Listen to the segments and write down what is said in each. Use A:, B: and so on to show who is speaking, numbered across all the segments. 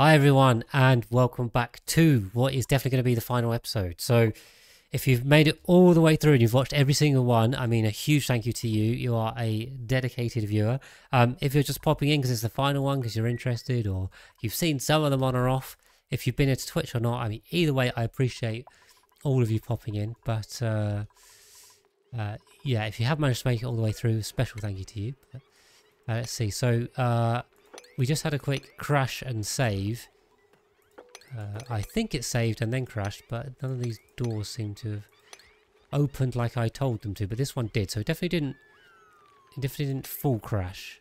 A: Hi everyone, and welcome back to what is definitely going to be the final episode. So, if you've made it all the way through and you've watched every single one, I mean, a huge thank you to you. You are a dedicated viewer. Um, if you're just popping in because it's the final one because you're interested, or you've seen some of them on or off, if you've been into Twitch or not, I mean, either way, I appreciate all of you popping in. But uh, uh, yeah, if you have managed to make it all the way through, special thank you to you. But, uh, let's see. So uh, we just had a quick crash and save. Uh, I think it saved and then crashed, but none of these doors seem to have opened like I told them to. But this one did, so it definitely didn't. It definitely didn't full crash.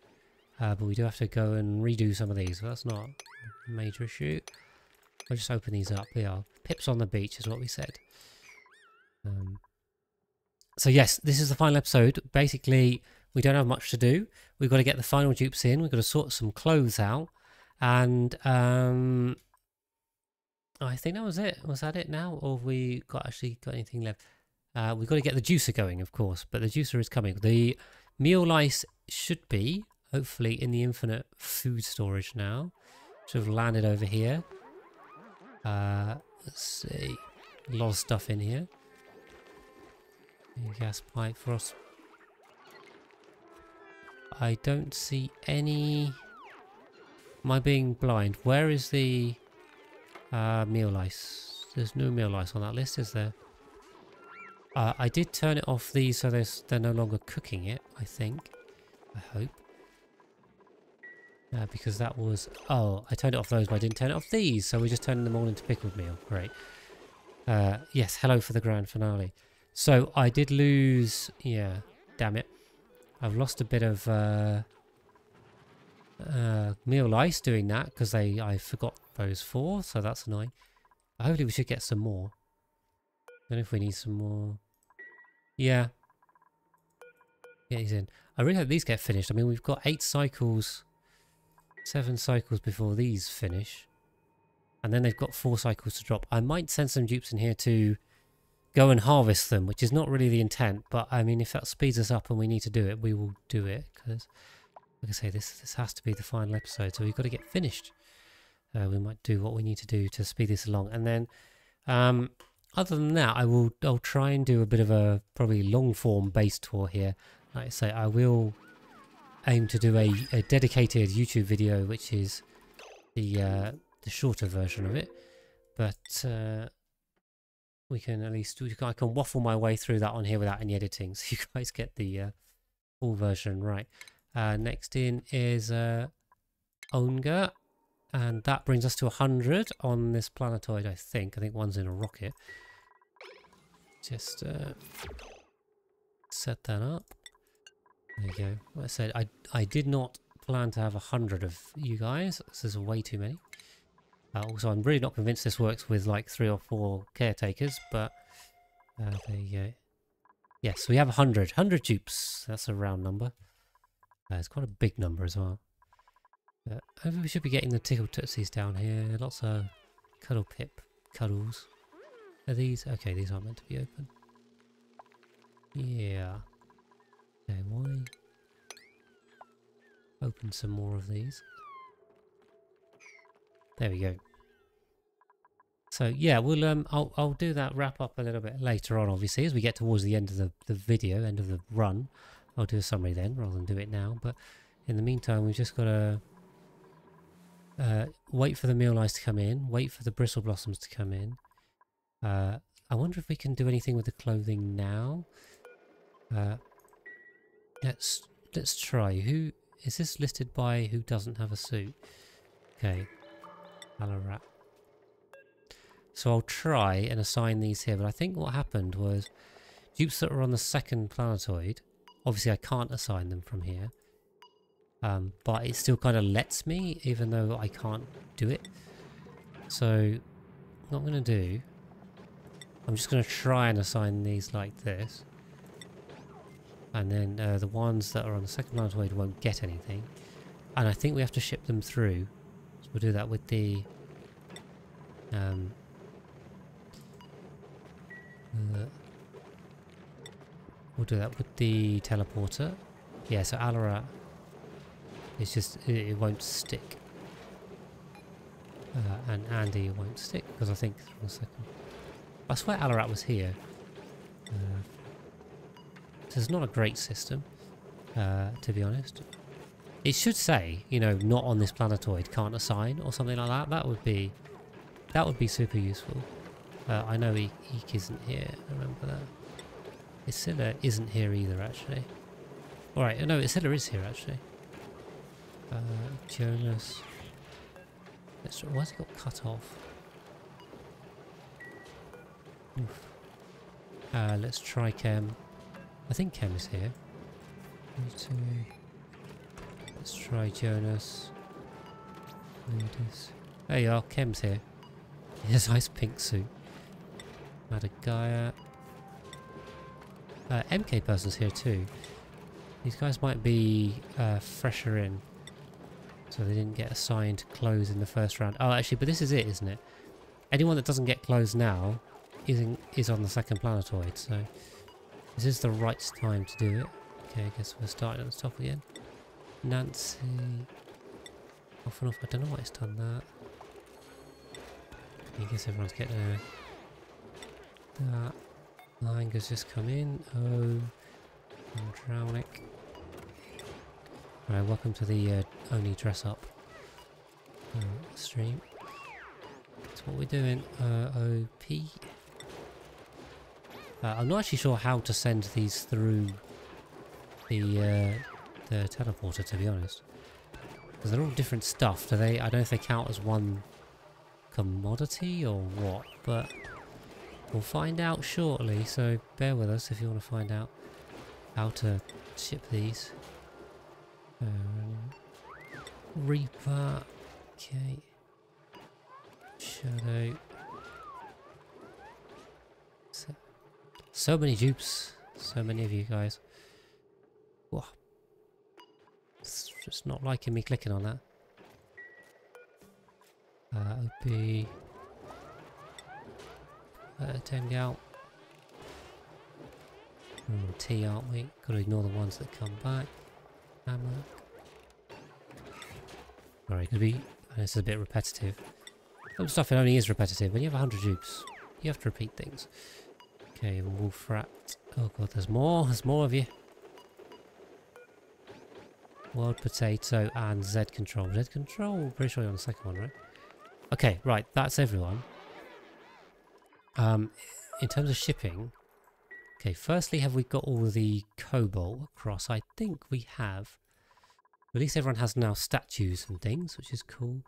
A: Uh, but we do have to go and redo some of these. So that's not a major issue. I'll just open these up. Yeah, pips on the beach is what we said. Um, so yes, this is the final episode. Basically, we don't have much to do. We've got to get the final dupes in. We've got to sort some clothes out. And um, I think that was it. Was that it now? Or have we got actually got anything left? Uh, we've got to get the juicer going, of course. But the juicer is coming. The meal lice should be, hopefully, in the infinite food storage now. Should have landed over here. Uh, let's see. A lot of stuff in here. Gas pipe us. I don't see any... Am I being blind? Where is the uh, meal lice? There's no meal lice on that list, is there? Uh, I did turn it off these so they're no longer cooking it, I think. I hope. Uh, because that was... Oh, I turned it off those, but I didn't turn it off these. So we're just turning them all into pickled meal. Great. Uh, yes, hello for the grand finale. So I did lose... Yeah, damn it. I've lost a bit of uh, uh, meal lice doing that because they I forgot those four, so that's annoying. Hopefully we should get some more. Don't know if we need some more. Yeah. Yeah, he's in. I really hope these get finished. I mean, we've got eight cycles, seven cycles before these finish. And then they've got four cycles to drop. I might send some dupes in here to go and harvest them, which is not really the intent. But I mean, if that speeds us up and we need to do it, we will do it. Because, like I say, this this has to be the final episode, so we've got to get finished. Uh, we might do what we need to do to speed this along, and then, um, other than that, I will I'll try and do a bit of a probably long form base tour here. Like I say, I will aim to do a, a dedicated YouTube video, which is the uh, the shorter version of it, but. Uh, we can at least I can waffle my way through that on here without any editing, so you guys get the uh, full version right. Uh, next in is uh, Onga, and that brings us to 100 on this planetoid, I think. I think one's in a rocket. Just uh, set that up. There you go. Like I said, I, I did not plan to have 100 of you guys. This is way too many. Uh, also, I'm really not convinced this works with like three or four caretakers, but uh, there you go. Yes, we have 100. 100 dupes. That's a round number. Uh, it's quite a big number as well. Uh, hopefully we should be getting the tickle tootsies down here. Lots of cuddle pip cuddles. Are these? Okay, these aren't meant to be open. Yeah. Okay, why? Open some more of these. There we go. So yeah, we'll um, I'll I'll do that wrap up a little bit later on. Obviously, as we get towards the end of the the video, end of the run, I'll do a summary then rather than do it now. But in the meantime, we've just got to uh, wait for the meal lice to come in, wait for the bristle blossoms to come in. Uh, I wonder if we can do anything with the clothing now. Uh, let's let's try. Who is this listed by? Who doesn't have a suit? Okay, Alarat. So I'll try and assign these here, but I think what happened was dupes that are on the second planetoid, obviously I can't assign them from here, um, but it still kind of lets me, even though I can't do it. So what I'm going to do, I'm just going to try and assign these like this. And then uh, the ones that are on the second planetoid won't get anything. And I think we have to ship them through We'll do that with the... Um, uh, we'll do that with the teleporter. Yeah, so Alarat it's just, it, it won't stick. and Andy won't stick because I think one second. I swear Alarat was here. Uh, this is not a great system, uh, to be honest. It should say, you know, not on this planetoid, can't assign or something like that. That would be, that would be super useful. Uh, I know Eek, Eek isn't here. Remember that. Isilla isn't here either, actually. Alright, no, Isilla is here, actually. Uh, Jonas. Let's, it got cut off? Oof. Uh, let's try Chem. I think Chem is here. Let's try Jonas. There you are, Kem's here. He has nice pink suit. Madagaya. Uh, MK person's here too. These guys might be uh, fresher in. So they didn't get assigned clothes in the first round. Oh, actually, but this is it, isn't it? Anyone that doesn't get clothes now is, in, is on the second planetoid, so this is the right time to do it. Okay, I guess we're starting at the top again. Nancy. Off and off. I don't know why it's done that. I guess everyone's getting. That. Langer's just come in. Oh. I'm. Alright, welcome to the uh, only dress up uh, stream. That's what we're doing. Uh, OP. Uh, I'm not actually sure how to send these through the uh, the teleporter, to be honest. Because they're all different stuff. Do they? I don't know if they count as one commodity or what, but we'll find out shortly. So bear with us if you want to find out how to ship these. Um, Reaper. Okay. Shadow. So, many dupes. So many of you guys. Whoa. It's just not liking me clicking on that. Uh, OP. Uh, 10 gal. T, aren't we? Gotta ignore the ones that come back. Hammer. Alright, gonna be. This is a bit repetitive. Some stuff it only is repetitive. When you have 100 dupes, you have to repeat things. Okay, wolf rat. Oh god, there's more. There's more of you. World potato and Z control. Z control. Pretty sure you're on the second one, right? Okay, right. That's everyone. Um, in terms of shipping, Okay, firstly, have we got all the cobalt across? I think we have. At least everyone has now statues and things, which is cool.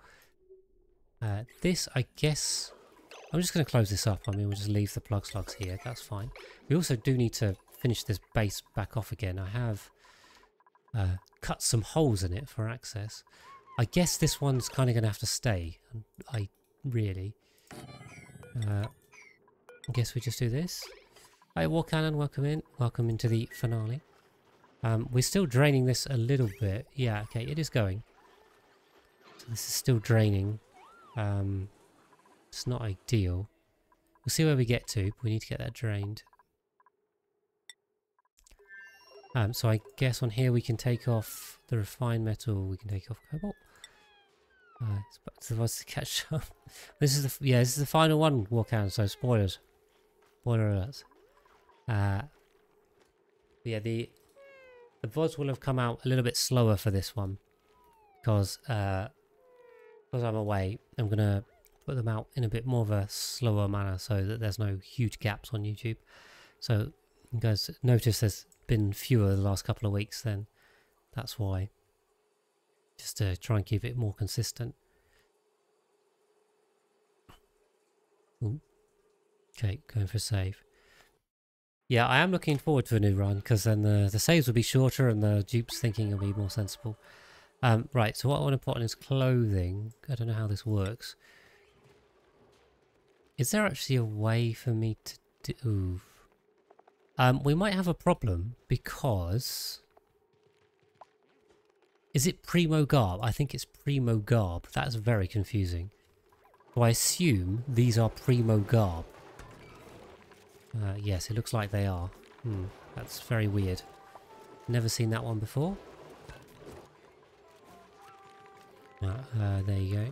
A: Uh, this, I guess... I'm just going to close this up. I mean, we'll just leave the plug slugs here. That's fine. We also do need to finish this base back off again. I have uh, cut some holes in it for access. I guess this one's kind of going to have to stay. I really... Uh, I guess we just do this. Hi, War Cannon, welcome in. Welcome into the finale. Um, we're still draining this a little bit. Yeah, okay, it is going. So this is still draining. Um, it's not ideal. We'll see where we get to. We need to get that drained. Um, so I guess on here we can take off the refined metal. We can take off cobalt. Uh, it's about to catch up. this is the yeah, this is the final one. Out. So spoilers. Spoiler alerts. Uh, yeah, the the VODs will have come out a little bit slower for this one because uh, because I'm away. I'm gonna put them out in a bit more of a slower manner so that there's no huge gaps on YouTube. So you guys notice there's been fewer the last couple of weeks. Then that's why. Just to try and keep it more consistent. Ooh. Okay, going for save. Yeah, I am looking forward to a new run because then the, the saves will be shorter and the dupes thinking will be more sensible. Um, right, so what I want to put on is clothing. I don't know how this works. Is there actually a way for me to do... Um, we might have a problem because... Is it Primo Garb? I think it's Primo Garb. That's very confusing. So I assume these are Primo Garb. Uh, yes, it looks like they are. Hmm, that's very weird. Never seen that one before. Uh, uh, there you go.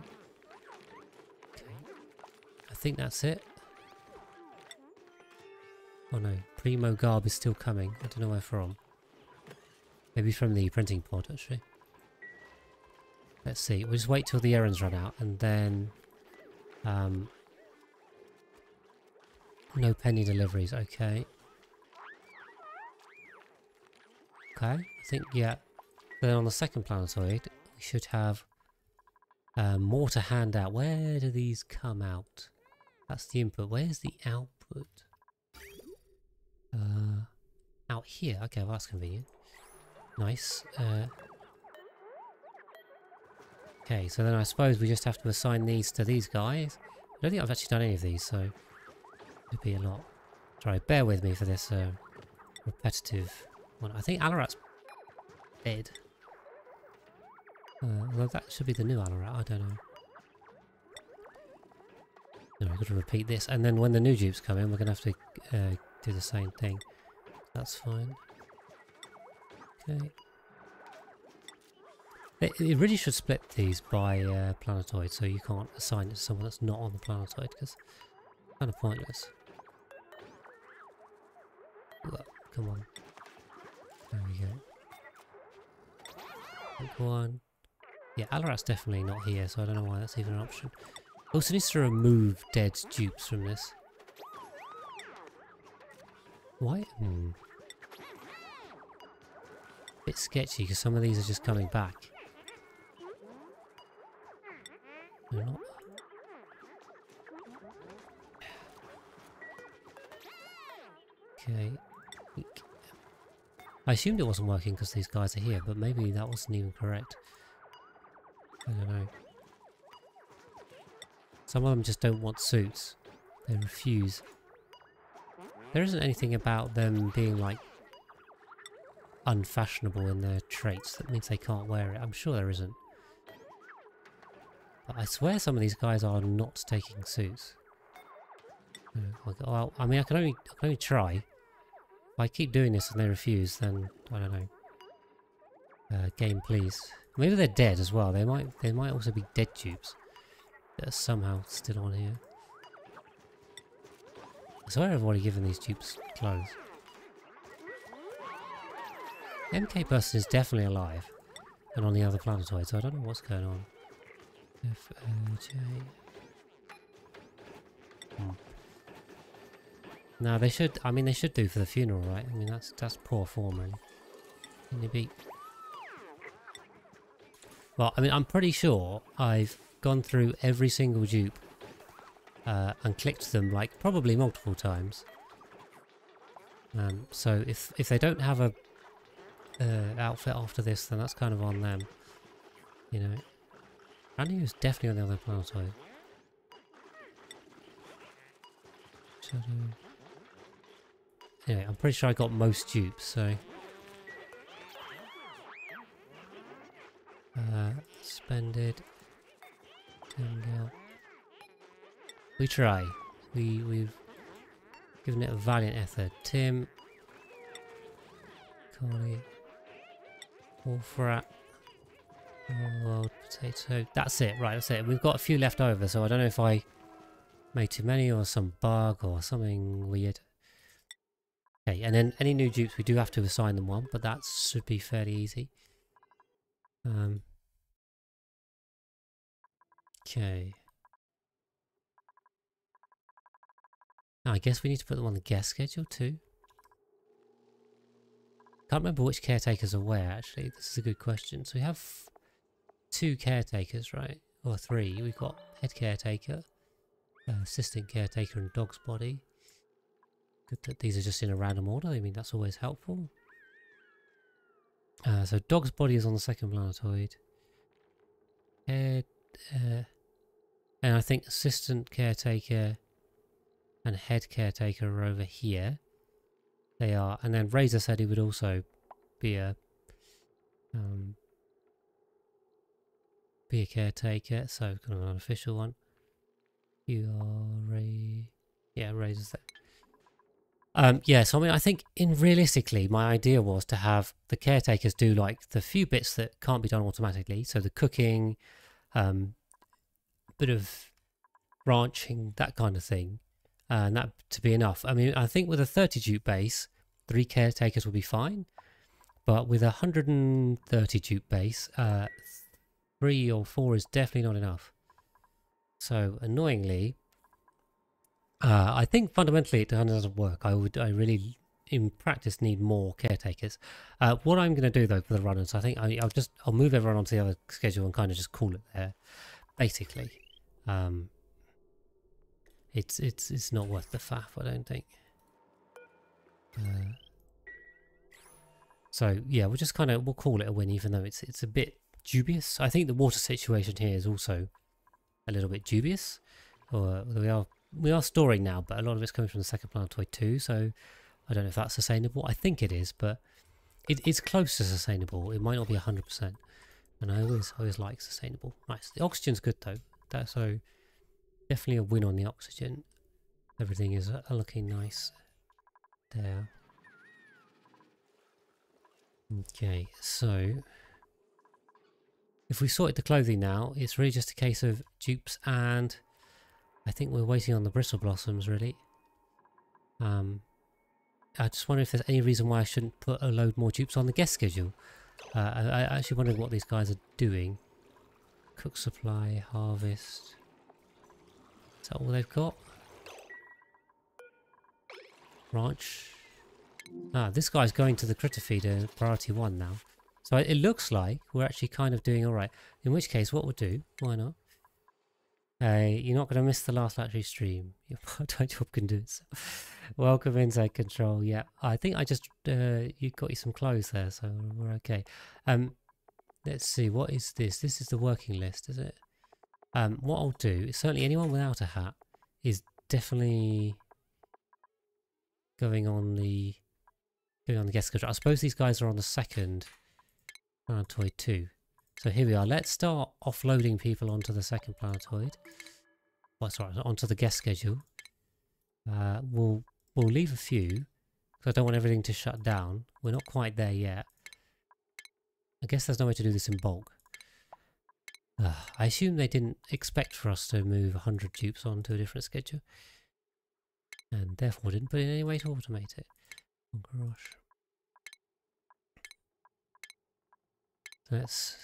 A: I think that's it. Oh no, Primo Garb is still coming. I don't know where from. Maybe from the printing pod, actually. Let's see. We'll just wait till the errands run out and then... Um, no penny deliveries, okay. Okay, I think, yeah. Then on the second planetoid, we should have uh, more to hand out. Where do these come out? That's the input. Where's the output? Out here. Okay, well that's convenient. Nice. Uh, okay, so then I suppose we just have to assign these to these guys. I don't think I've actually done any of these, so it'd be a lot. Sorry, bear with me for this uh, repetitive one. I think Alarat's dead. Uh, well, that should be the new Alarat, I don't know. No, I've got to repeat this, and then when the new dupes come in, we're going to have to uh, do the same thing. That's fine. Okay. It, it really should split these by uh, planetoid, so you can't assign it to someone that's not on the planetoid, because it's kind of pointless. Look, come on. There we go. Take one. Yeah, Alarat's definitely not here, so I don't know why that's even an option. Also needs to remove dead dupes from this. Why? Hmm. Bit sketchy because some of these are just coming back. They're not. Okay. I assumed it wasn't working because these guys are here, but maybe that wasn't even correct. I don't know. Some of them just don't want suits. They refuse. There isn't anything about them being like unfashionable in their traits that means they can't wear it. I'm sure there isn't. But I swear some of these guys are not taking suits. Uh, well, I mean, I can only, I can only try. If I keep doing this and they refuse, then I don't know. Uh, game, please. Maybe they're dead as well. They might, they might also be dead dupes that are somehow still on here. I swear I've already given these dupes clothes. MK person is definitely alive and on the other planetoid, so I don't know what's going on. F O J. Hmm. Now they should. I mean, they should do for the funeral, right? I mean, that's that's poor form, really. Can you beat? Well, I mean, I'm pretty sure I've gone through every single dupe uh, and clicked them like probably multiple times. Um, so if if they don't have a uh, outfit after this, then that's kind of on them. You know, Randy was definitely on the other planetoid. Shadow. Anyway, I'm pretty sure I got most dupes, so. Uh. Tingle. We try. We we've given it a valiant effort. Tim, Wolfrat, World Potato. That's it. Right, that's it. We've got a few left over, so I don't know if I made too many or some bug or something weird. Okay, and then any new dupes we do have to assign them one, but that should be fairly easy. Um. Okay. I guess we need to put them on the guest schedule too. Can't remember which caretakers are where actually. This is a good question. So we have two caretakers, right? Or three. We've got head caretaker, uh, assistant caretaker, and dog's body. Good that these are just in a random order. I mean, that's always helpful. Uh, so dog's body is on the second planetoid. Head, uh, and I think assistant caretaker and head caretaker are over here. They are, and then Razor said he would also be a um, be a caretaker, so kind of an unofficial one. You are a yeah, Razor's there. Um, yeah, so I mean, I think in realistically, my idea was to have the caretakers do like the few bits that can't be done automatically. So the cooking, um, bit of ranching, that kind of thing, and that to be enough. I mean, I think with a 30 dupe base, three caretakers will be fine. But with a 130 dupe base, uh, three or four is definitely not enough. So annoyingly, uh, I think fundamentally it doesn't work. I would, I really, in practice, need more caretakers. Uh, what I'm going to do though for the runners, I think I, will just, I'll move everyone onto the other schedule and kind of just call it there, basically. Um, it's, it's, it's not worth the faff, I don't think. Uh, so yeah, we'll just kind of we'll call it a win, even though it's it's a bit dubious. I think the water situation here is also a little bit dubious. Or we are we are storing now, but a lot of it's coming from the second planetoid too. So I don't know if that's sustainable. I think it is, but it, it's close to sustainable. It might not be hundred percent. And I always always like sustainable. Nice. The oxygen's good though. That so definitely a win on the oxygen. Everything is uh, looking nice there. Okay, so if we sorted the clothing now, it's really just a case of dupes and I think we're waiting on the bristle blossoms really. Um, I just wonder if there's any reason why I shouldn't put a load more dupes on the guest schedule. Uh, I, I actually wondering what these guys are doing. Cook supply, harvest. Is that all they've got? Ranch. Ah, this guy's going to the critter feeder priority one now. So it looks like we're actually kind of doing alright. In which case, what we'll do, why not? Uh, you're not going to miss the last actually stream. Your part-time job can do it. So. Welcome inside control. Yeah, I think I just uh, you got you some clothes there, so we're okay. Um, let's see. What is this? This is the working list, is it? Um, what I'll do certainly anyone without a hat is definitely going on the going on the guest schedule. I suppose these guys are on the second planetoid too. So here we are. Let's start offloading people onto the second planetoid. Oh, sorry, onto the guest schedule. Uh, we'll we'll leave a few because I don't want everything to shut down. We're not quite there yet. I guess there's no way to do this in bulk. Uh, I assume they didn't expect for us to move 100 dupes onto a different schedule. And therefore didn't put in any way to automate it. Oh gosh. Let's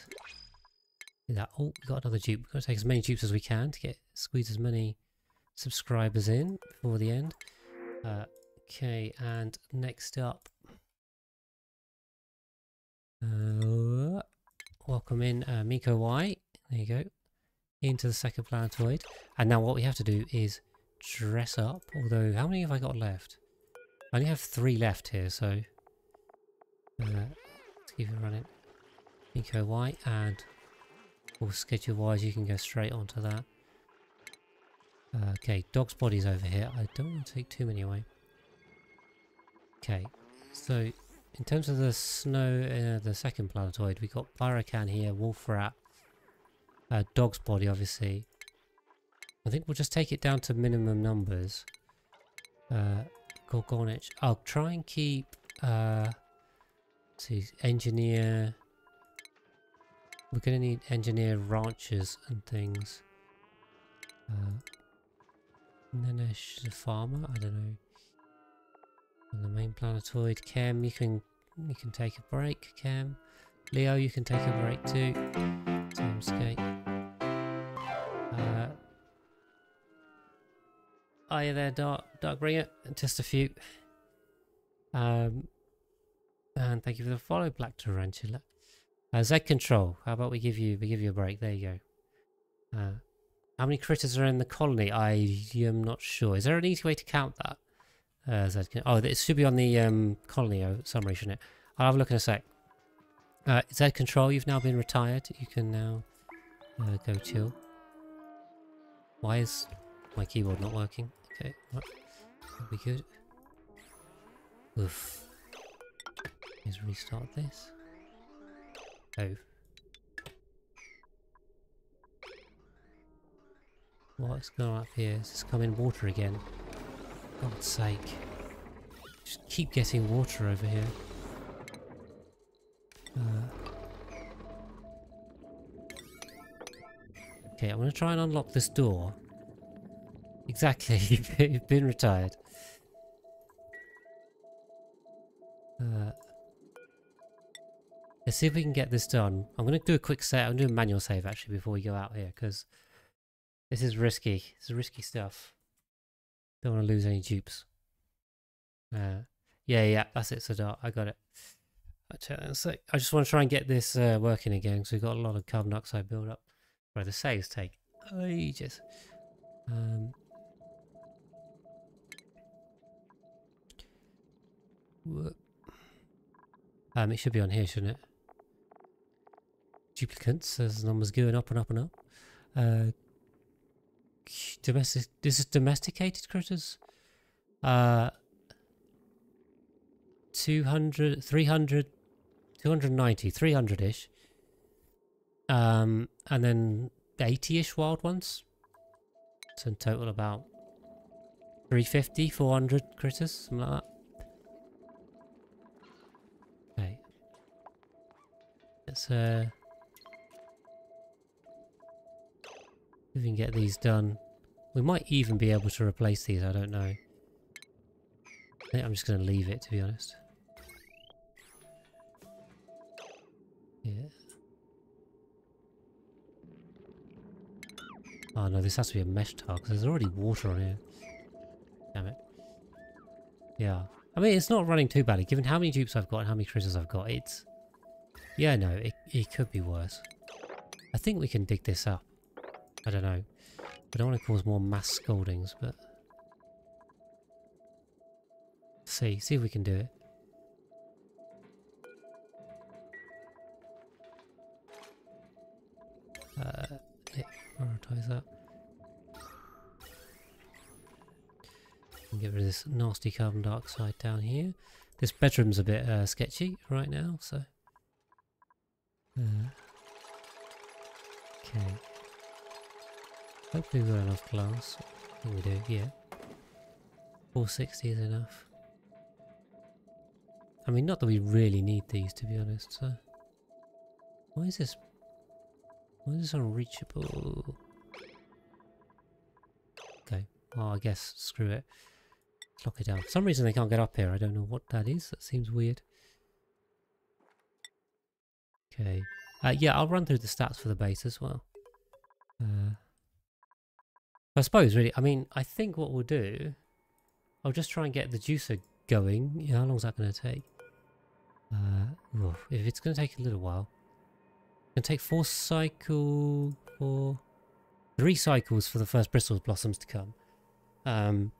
A: do that. Oh, we got another dupe. We've got to take as many dupes as we can to get squeeze as many subscribers in before the end. Uh, okay, and next up, uh, welcome in uh, Miko Y. There you go. Into the second planetoid. And now what we have to do is dress up. Although, how many have I got left? I only have three left here, so uh, let's keep it running. Eco White and or schedule wise you can go straight onto that. Okay, dog's body's over here. I don't want to take too many away. Okay, so in terms of the snow, uh, the second planetoid, we got Pyrocan here, Wolf Rat, uh, dog's body obviously. I think we'll just take it down to minimum numbers. Uh, Gorgonich. I'll try and keep, uh, see, engineer. We're going to need engineer ranchers and things. Uh, and a farmer, I don't know. On the main planetoid, Cam, you can you can take a break, Cam. Leo, you can take a break too. Timescape. Uh, are you there, Dark Darkbringer? Just a few. Um, and thank you for the follow, Black Tarantula. Uh, Z control. How about we give you we give you a break? There you go. Uh, how many critters are in the colony? I am not sure. Is there an easy way to count that? Uh, oh, it should be on the um, colony summary, shouldn't it? I'll have a look in a sec. Uh, Z control. You've now been retired. You can now uh, go chill. Why is my keyboard not working? Okay, what? That'll be good. Oof. Let's restart this. Oh. What's going on up here? Is this coming water again? God's sake. Just keep getting water over here. Uh, okay, I'm going to try and unlock this door. Exactly, you've been retired. Uh, let's see if we can get this done. I'm going to do a quick save. I'm going to do a manual save actually before we go out here because this is risky. Is risky stuff. Don't want to lose any dupes. Uh, yeah, yeah, that's it, Sadar. I got it. I'll check that in a sec. I just want to try and get this uh, working again because we've got a lot of carbon dioxide build up. Right, the saves take ages. Um, um, it should be on here, shouldn't it? Duplicates, as numbers going up and up and up. Uh, domestic, this is domesticated critters. Uh, 200, 300, 290, 300-ish. Um, and then 80-ish wild ones. So in total about 350, 400 critters, something like that. Okay. Let's uh if we can get these done. We might even be able to replace these, I don't know. I think I'm just gonna leave it to be honest. Yeah. Oh no, this has to be a mesh tile because there's already water on here. Damn it. Yeah. I mean, it's not running too badly. Given how many dupes I've got and how many critters I've got, it's... Yeah, no, it, it could be worse. I think we can dig this up. I don't know. I don't want to cause more mass scoldings, but... See, see if we can do it. Prioritize that. And get rid of this nasty carbon dioxide down here. This bedroom's a bit uh, sketchy right now, so. Uh, okay. Hopefully we've got enough glass. We do, yeah. 460 is enough. I mean, not that we really need these, to be honest, so... Why is this... Why is this unreachable? Well, I guess, screw it. Lock it down. For some reason they can't get up here. I don't know what that is. That seems weird. Okay. Uh, yeah, I'll run through the stats for the base as well. Uh, I suppose, really, I mean, I think what we'll do, I'll just try and get the juicer going. Yeah, how long is that going to take? Uh, if it's going to take a little while. It's going to take four cycle, four, three cycles for the first bristles blossoms to come. Um,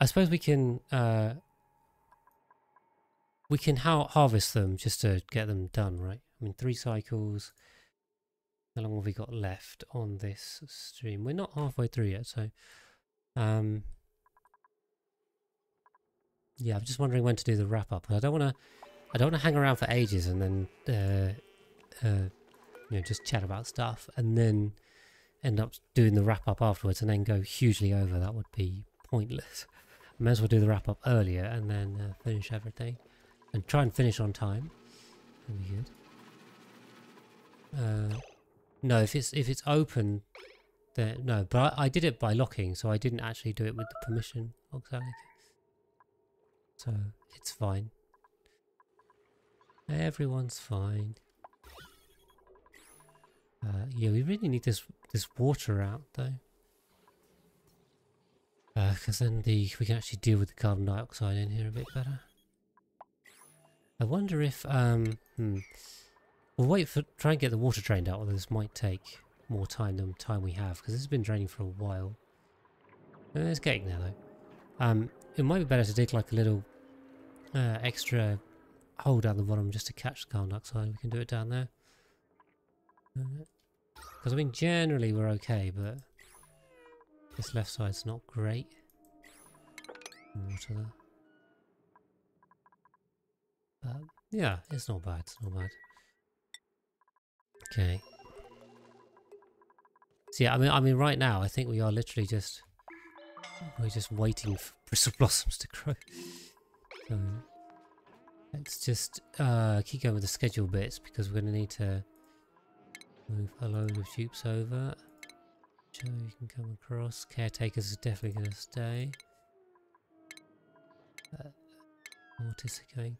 A: I suppose we can, uh, we can ha harvest them just to get them done, right? I mean, three cycles. How long have we got left on this stream? We're not halfway through yet, so... Um, yeah, I'm just wondering when to do the wrap up. I don't want to. I don't want to hang around for ages and then, uh, uh, you know, just chat about stuff and then end up doing the wrap up afterwards and then go hugely over. That would be pointless. I may as well do the wrap up earlier and then uh, finish everything and try and finish on time. That'd be good. Uh, no, if it's if it's open, then no. But I, I did it by locking, so I didn't actually do it with the permission Oxalic. So it's fine. Everyone's fine. Uh, yeah, we really need this this water out though, because uh, then the we can actually deal with the carbon dioxide in here a bit better. I wonder if um, hmm, we'll wait for try and get the water drained out. Although this might take more time than time we have because this has been draining for a while. Uh, it's getting there though. Um, it might be better to dig like a little uh, extra hole down the bottom just to catch the carbon dioxide. We can do it down there. Because I mean, generally we're okay, but this left side's not great. Water. But yeah, it's not bad. It's not bad. Okay. So yeah, I mean, I mean, right now I think we are literally just we're just waiting for bristle blossoms to grow. So let's just uh, keep going with the schedule bits because we're going to need to move a load of dupes over. Joe, you can come across. Caretakers is definitely going to stay. Uh, Mortis again.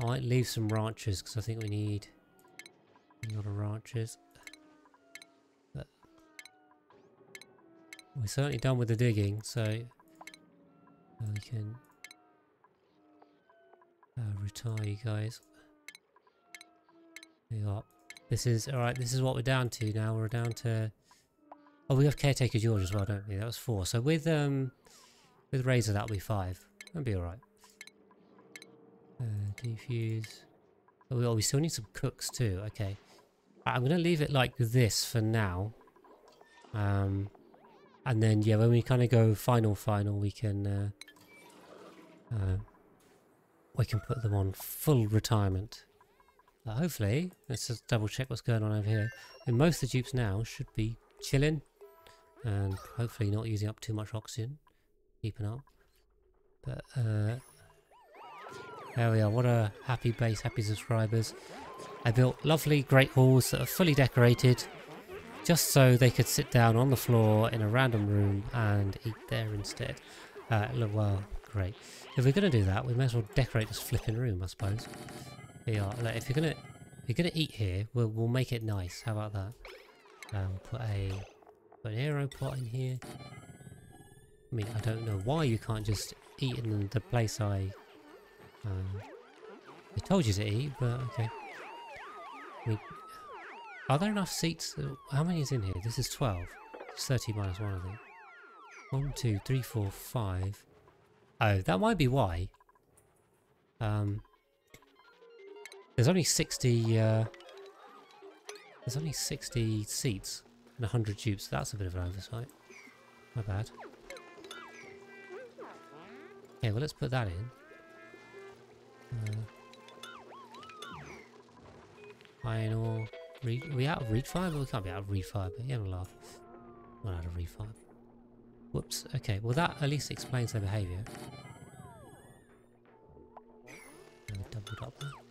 A: I might leave some ranchers because I think we need a lot of ranchers. But we're certainly done with the digging, so uh, we can uh, retire you guys. Are. This is alright. This is what we're down to now. We're down to. Oh, we have caretaker George as well, don't we? That was four. So with um with Razor that'll be five. That'll be alright. Uh, defuse. Oh, we, oh, we still need some cooks too. Okay. I'm going to leave it like this for now. Um, and then, yeah, when we kind of go final, final, we can... Uh, uh, we can put them on full retirement. Uh, hopefully, let's just double check what's going on over here. And most of the dupes now should be chilling. And hopefully not using up too much oxygen. Keeping up. But, uh, there we are, what a happy base, happy subscribers. I built lovely great halls that are fully decorated just so they could sit down on the floor in a random room and eat there instead. Uh, well, great. If we're going to do that, we may as well decorate this flipping room, I suppose. Here are. Like, if you're to if you're to eat here, we'll, we'll make it nice. How about that? Um, put a put an aero pot in here. I mean, I don't know why you can't just eat in the place I um, I told you to eat, but okay. Are there enough seats? How many is in here? This is 12. It's 30 minus 1, I think. 1, 2, 3, 4, 5. Oh, that might be why. Um, there's only 60, uh, there's only 60 seats and 100 dupes. That's a bit of an oversight. My bad. Okay, well let's put that in. Uh, iron ore. We out of reed fibre? We can't be out of reed fibre. You have a laugh. Not out of reed fibre. Whoops. Okay, well that at least explains their behaviour. doubled up there.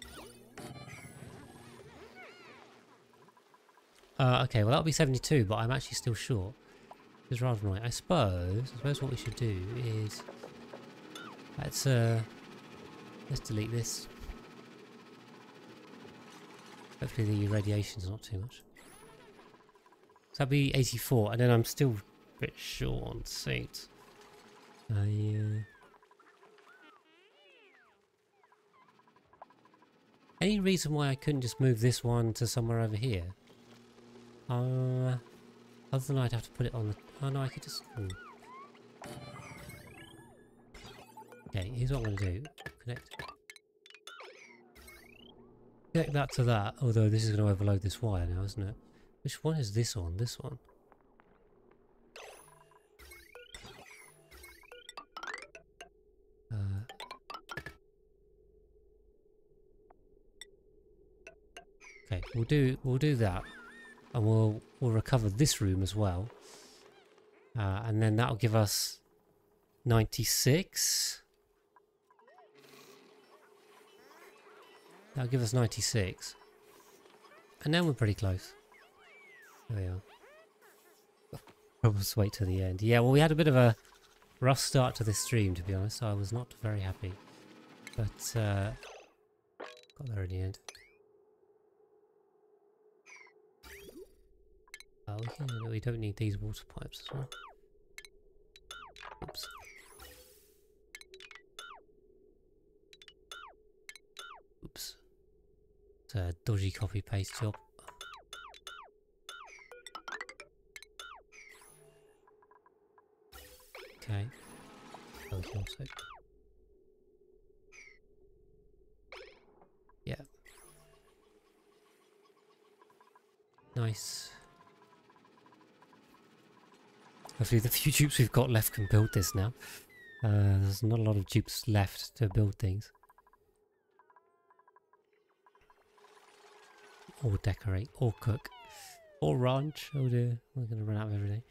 A: Uh, okay, well that'll be 72, but I'm actually still short. It's rather annoying. I suppose, I suppose what we should do is... Let's, uh... Let's delete this. Hopefully the radiation's not too much. So that'd be 84, and then I'm still a bit short on seats. I, uh... Any reason why I couldn't just move this one to somewhere over here? Uh, other than I'd have to put it on the... Oh no, I could just... Hmm. Okay, here's what I'm going to do. Connect. Connect that to that, although this is going to overload this wire now, isn't it? Which one is this on? This one? Uh, okay, we'll do we'll do that, and we'll we'll recover this room as well, uh, and then that'll give us ninety six. That'll give us 96. And then we're pretty close. There we are. I'll just wait till the end. Yeah, well we had a bit of a rough start to this stream to be honest. I was not very happy. But, uh, got there in the end. Oh, we, can, we don't need these water pipes as well. Oops. Oops a dodgy copy paste job. Okay. Okay, also. Yeah. Nice. Hopefully the few dupes we've got left can build this now. Uh, there's not a lot of dupes left to build things. or decorate, or cook, or ranch. Oh dear, we're going to run out of everything.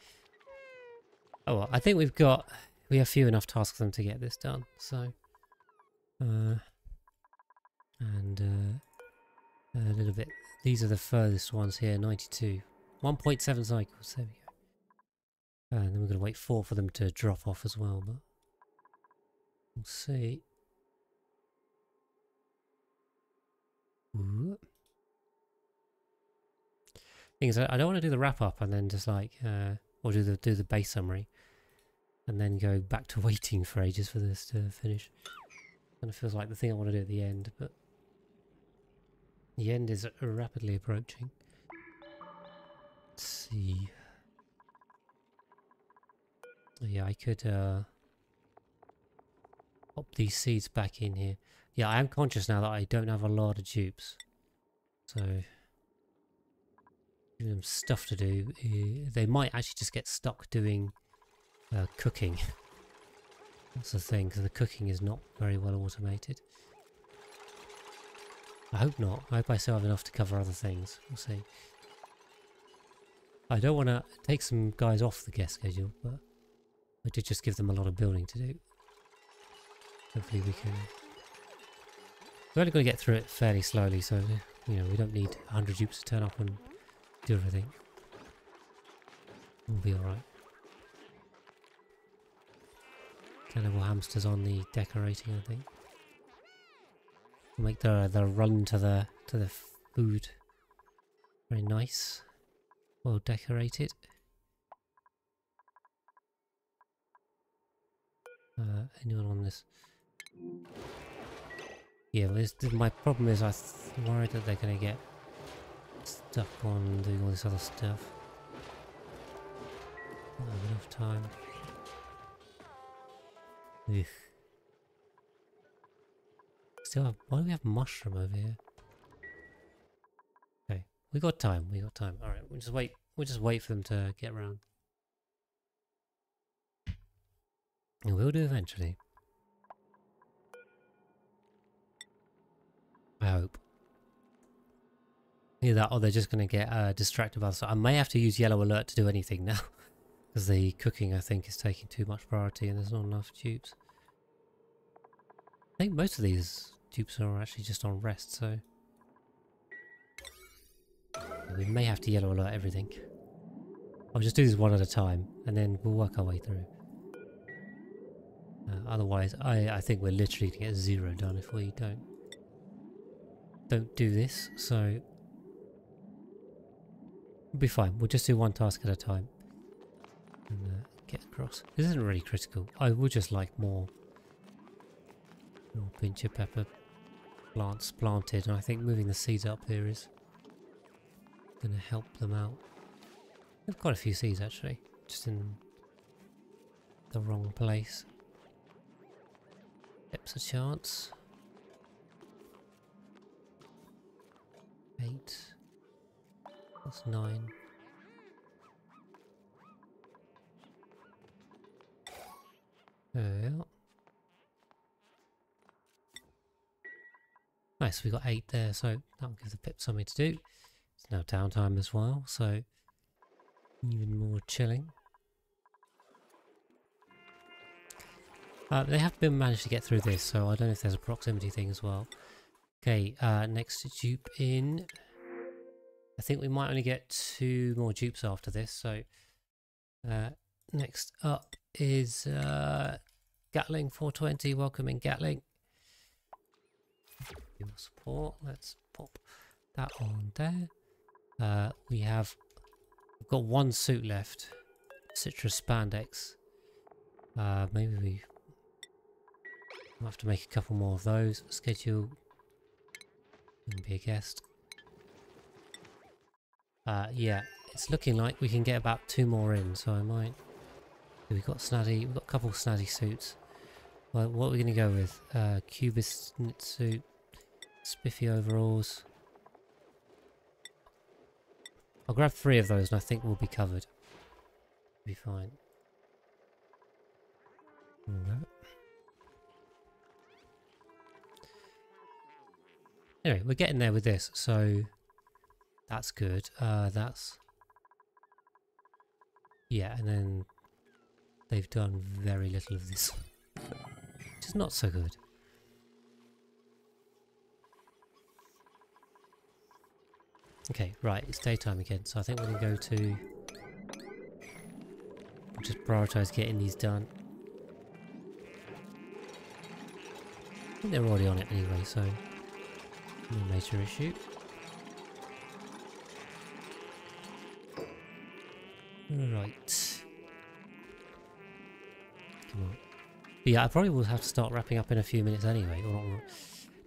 A: Oh well, I think we've got, we have few enough tasks them to get this done, so. Uh, and uh, a little bit, these are the furthest ones here, 92. 1.7 cycles, there we go. And then we're going to wait four for them to drop off as well, but we'll see. Ooh. Thing is, I don't want to do the wrap up and then just like, uh, or do the do the base summary, and then go back to waiting for ages for this to finish. And it feels like the thing I want to do at the end, but the end is rapidly approaching. Let's see. Yeah, I could uh, pop these seeds back in here. Yeah, I am conscious now that I don't have a lot of dupes. So, them stuff to do. Uh, they might actually just get stuck doing uh, cooking. That's the thing, because the cooking is not very well automated. I hope not. I hope I still have enough to cover other things. We'll see. I don't want to take some guys off the guest schedule, but I did just give them a lot of building to do. Hopefully we can... We're only going to get through it fairly slowly, so, you know, we don't need 100 dupes to turn up and do everything. We'll be alright. Cannibal hamsters on the decorating, I think. We'll make the the run to the to the food very nice, well decorated. Uh, anyone on this? Yeah, well, this, my problem is I'm worried that they're to get stuck on doing all this other stuff. Not have enough time. Ugh. Still have, why do we have mushroom over here? Okay, we got time, we got time. Alright, we'll just wait, we'll just wait for them to get around. And we'll do eventually. I hope. Either that or they're just going to get uh, distracted by the so I may have to use yellow alert to do anything now. Because the cooking, I think, is taking too much priority and there's not enough dupes. I think most of these dupes are actually just on rest, so... We may have to yellow alert everything. I'll just do this one at a time, and then we'll work our way through. Uh, otherwise, I, I think we're literally going to get zero done if we don't don't do this, so we'll be fine. We'll just do one task at a time and uh, get across. This isn't really critical. I would just like more, more Pincha pepper plants planted, and I think moving the seeds up here is going to help them out. They've quite a few seeds actually, just in the wrong place. Steps a chance. Eight. That's nine. Nice, we got eight there, so that'll give the pip something to do. It's now downtime as well, so even more chilling. Uh, they have been managed to get through this, so I don't know if there's a proximity thing as well. Okay, uh, next dupe in. I think we might only get two more dupes after this, so uh, next up is uh, Gatling 420. Welcome in Gatling. Your support. Let's pop that on there. Uh, we have we've got one suit left. Citrus spandex. Uh, maybe we will have to make a couple more of those. Schedule. And Be a guest. Uh, yeah, it's looking like we can get about two more in, so I might We've got snazzy, we've got a couple snazzy suits. Well, what are we going to go with? Uh, Cubist knit suit, spiffy overalls. I'll grab three of those and I think we'll be covered. Be fine. Anyway, we're getting there with this, so that's good. Uh, that's yeah, and then they've done very little of this. Which is not so good. Okay, right, it's daytime again, so I think we're going to go to just prioritize getting these done. I think they're already on it anyway, so no major issue. Right. Come on. But yeah, I probably will have to start wrapping up in a few minutes anyway, or not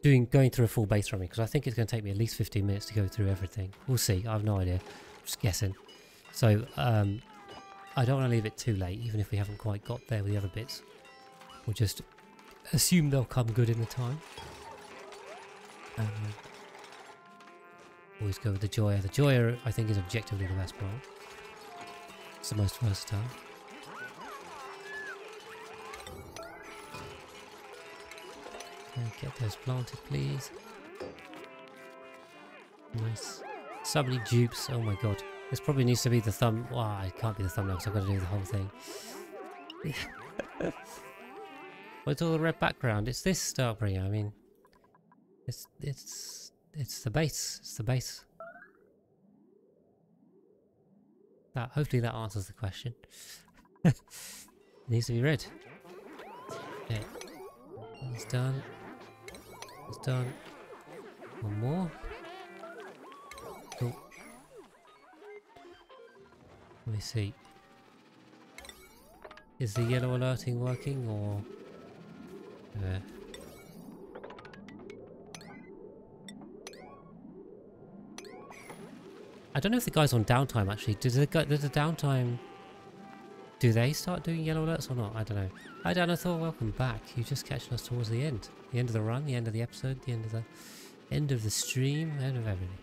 A: doing going through a full base running because I think it's going to take me at least 15 minutes to go through everything. We'll see. I have no idea. Just guessing. So um, I don't want to leave it too late, even if we haven't quite got there with the other bits. We'll just assume they'll come good in the time. Um, always go with the Joya. The Joya, I think, is objectively the best part. It's the most versatile. Okay, get those planted, please. Nice. So many dupes. Oh my god. This probably needs to be the thumb. Well, it can't be the thumbnail because I've got to do the whole thing. What's all the red background? It's this Starbringer. I mean, it's it's it's the base. It's the base. That hopefully that answers the question. it needs to be red. Okay, it's done. It's done. One more. Cool. Let me see. Is the yellow alerting working or... Uh, I don't know if the guy's on downtime actually. Does the, the downtime... Do they start doing yellow alerts or not? I don't know. Hi Dinosaur, welcome back. You just catching us towards the end. The end of the run, the end of the episode, the end of the end of the stream, end of everything.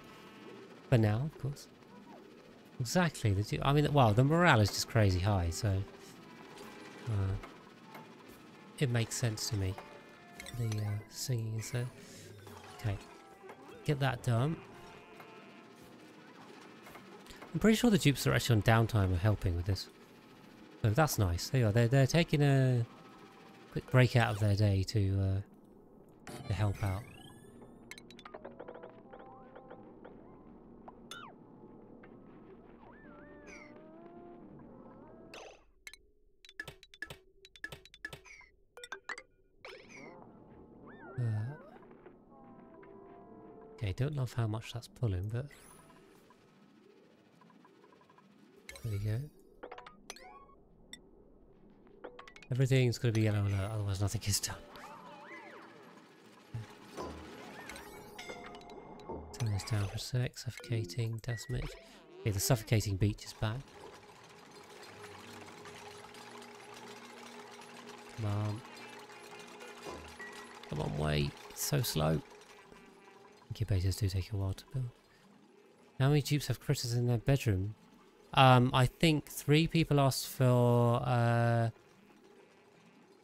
A: But now, of course. Exactly. The, I mean, wow, the morale is just crazy high, so... Uh, it makes sense to me. The uh, singing is there. Okay. Get that done. I'm pretty sure the dupes are actually on downtime are helping with this. So that's nice. They are. They're, they're taking a quick break out of their day to, uh, to help out. Uh, okay, don't love how much that's pulling, but there you go. Everything's to be yellow alert, otherwise nothing is done. Turn this down for a sec. Suffocating, decimate. Okay, the suffocating beach is back. Come on. Come on, wait. It's so slow. Incubators do take a while to build. How many dupes have critters in their bedroom? Um, I think three people asked for uh,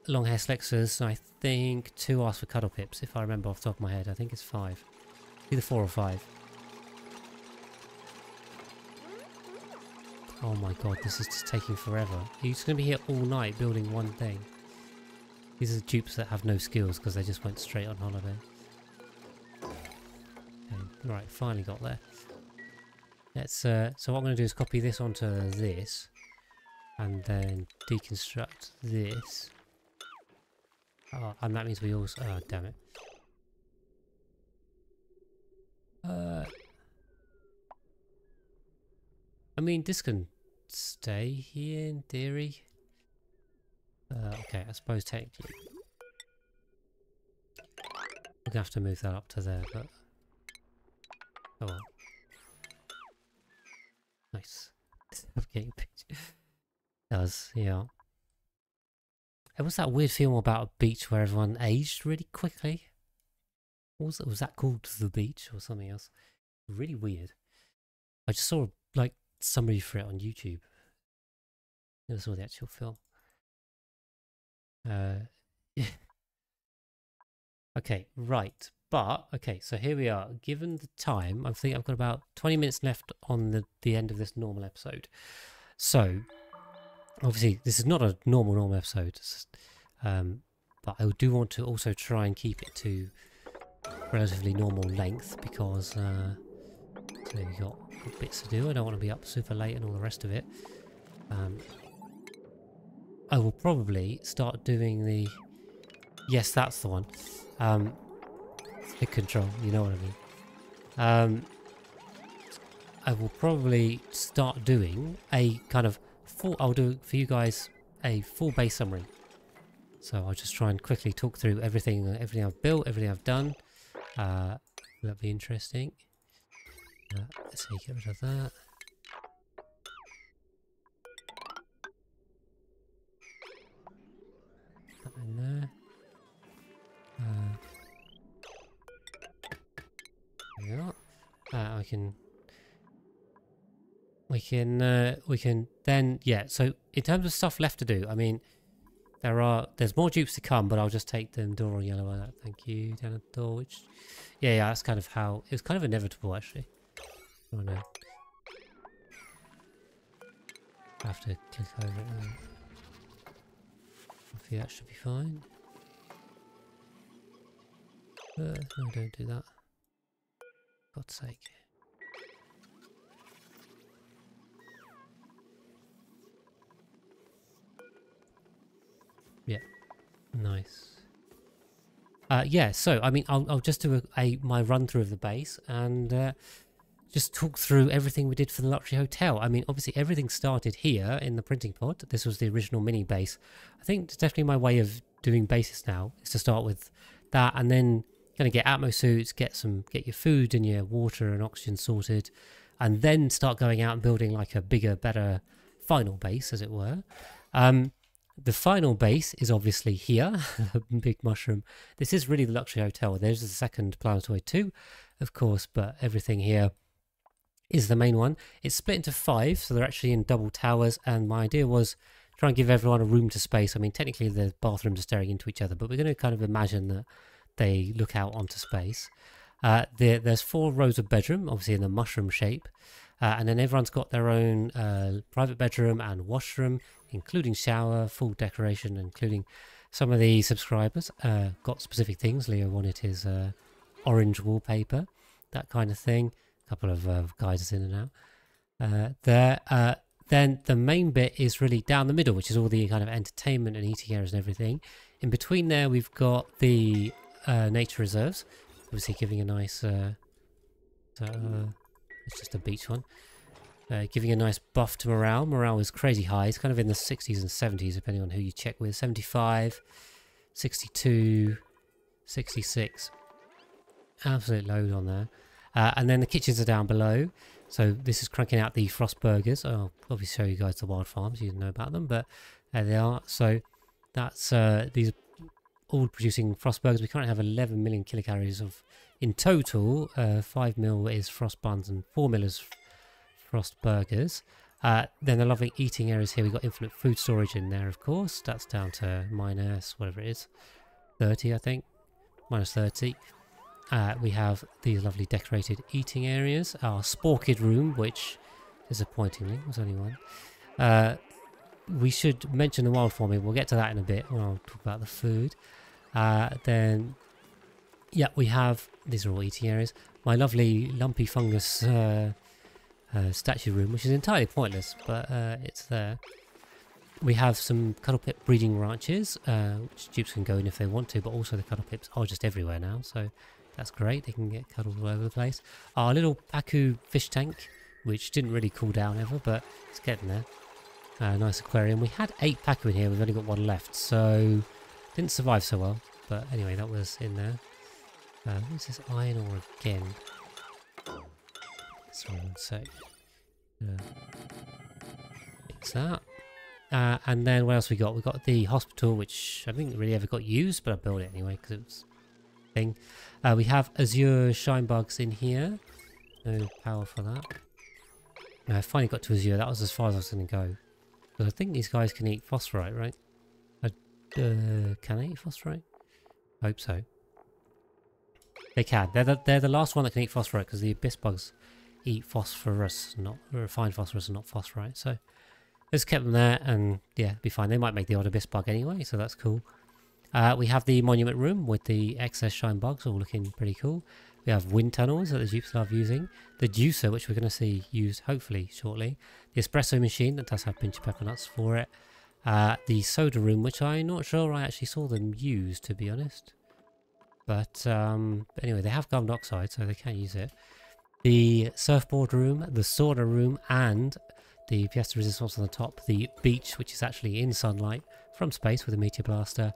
A: long hair slicksters. I think two asked for cuddle pips, if I remember off the top of my head. I think it's five. Either four or five. Oh my god, this is just taking forever. He's going to be here all night building one thing. These are dupes that have no skills because they just went straight on holiday. Okay, right, finally got there. Let's, uh, so what I'm going to do is copy this onto this. And then deconstruct this. Oh, and that means we also... Oh, damn it. Uh, I mean, this can stay here in theory. Uh, okay, I suppose technically. We're gonna have to move that up to there, but... Oh well. Nice. Does, yeah. It was that weird film about a beach where everyone aged really quickly. What was, it, was that called The Beach or something else? Really weird. I just saw like summary for it on YouTube. Never saw the actual film. Uh, yeah. okay, right. But, okay, so here we are. Given the time, I think I've got about 20 minutes left on the, the end of this normal episode. So, obviously this is not a normal normal episode um, but I do want to also try and keep it to relatively normal length because uh, we've got, got, bits to do I don't want to be up super late and all the rest of it um, I will probably start doing the... Yes, that's the one. Um, stick control, you know what I mean. Um, I will probably start doing a kind of full... I'll do for you guys a full base summary. So I'll just try and quickly talk through everything, everything I've built, everything I've done. Uh, that'll be interesting. Uh, let's see, get rid of that. That in there. Uh, I can we can uh, we can then yeah so in terms of stuff left to do i mean there are there's more dupes to come but i'll just take them door on yellow on that. Thank you down at door which yeah yeah that's kind of how it was kind of inevitable actually. Oh no I have to click over it now I think that should be fine. Uh, no don't do that God's sake Yeah, nice. Uh, yeah, so I mean, I'll, I'll just do a, a, my run through of the base and uh, just talk through everything we did for the luxury hotel. I mean, obviously everything started here in the printing pod. This was the original mini base. I think it's definitely my way of doing bases now is to start with that and then kind of get atmo suits, get some, get your food and your water and oxygen sorted, and then start going out and building like a bigger, better final base, as it were. Um, the final base is obviously here, Big Mushroom. This is really the luxury hotel. There's the second Planetoid 2, of course, but everything here is the main one. It's split into five, so they're actually in double towers, and my idea was try and give everyone a room to space. I mean, technically the bathrooms are staring into each other, but we're going to kind of imagine that they look out onto space. Uh, there, there's four rows of bedroom, obviously in the mushroom shape, uh, and then everyone's got their own uh, private bedroom and washroom, including shower, full decoration, including some of the subscribers uh, got specific things. Leo wanted his uh, orange wallpaper, that kind of thing. A couple of uh, guides in and out. There, then the main bit is really down the middle, which is all the kind of entertainment and eating areas and everything. In between there, we've got the nature reserves, obviously giving a nice it's just a beach one. Uh, giving a nice buff to morale. Morale is crazy high. It's kind of in the 60s and 70s, depending on who you check with. 75, 62, 66. Absolute load on there. Uh, and then the kitchens are down below. So this is cranking out the frost burgers. I'll probably show you guys the wild farms. You know about them, but there they are. So that's uh, these all producing frost burgers. We currently have 11 million kilocalories of in total, uh, 5 mil is frost buns and 4 mil is frost burgers. Uh, then the lovely eating areas here, we've got infinite food storage in there, of course. That's down to minus whatever it is, 30, I think, minus 30. Uh, we have these lovely decorated eating areas. Our Sporkid room, which disappointingly was only one. Uh, we should mention the wild farming. We'll get to that in a bit when I'll talk about the food. Uh, then yeah, we have, these are all eating areas, my lovely lumpy fungus uh, uh, statue room, which is entirely pointless, but uh, it's there. We have some cuddle pip breeding ranches, uh, which dupes can go in if they want to, but also the cuddle pips are just everywhere now, so that's great. They can get cuddled all over the place. Our little Pacu fish tank, which didn't really cool down ever, but it's getting there. Uh, nice aquarium. We had eight Pacu in here, we've only got one left, so didn't survive so well. But anyway, that was in there. Uh, what's this iron ore again? Sorry, one sec. Uh, that. Uh, and then what else we got? We got the hospital, which I think really ever got used, but I built it anyway because it was thing. Uh, we have Azure shine bugs in here. No power for that. I finally got to Azure. That was as far as I was going to go. Because I think these guys can eat phosphorite, right? Uh, can they eat phosphorite? Hope so. They can. They're the, they're the last one that can eat phosphorite because the abyss bugs eat phosphorus, not refined phosphorus and not phosphorite. So let's keep them there and yeah, be fine. They might make the odd abyss bug anyway, so that's cool. Uh, we have the monument room with the excess shine bugs all looking pretty cool. We have wind tunnels that the dupes love using. The juicer, which we're going to see used hopefully shortly. The espresso machine that does have Pincha pepper nuts for it. Uh, the soda room, which I'm not sure I actually saw them use, to be honest. But, um, anyway, they have carbon dioxide, so they can use it. The surfboard room, the sauna room, and the pièce de resistance on the top, the beach, which is actually in sunlight from space with a meteor blaster,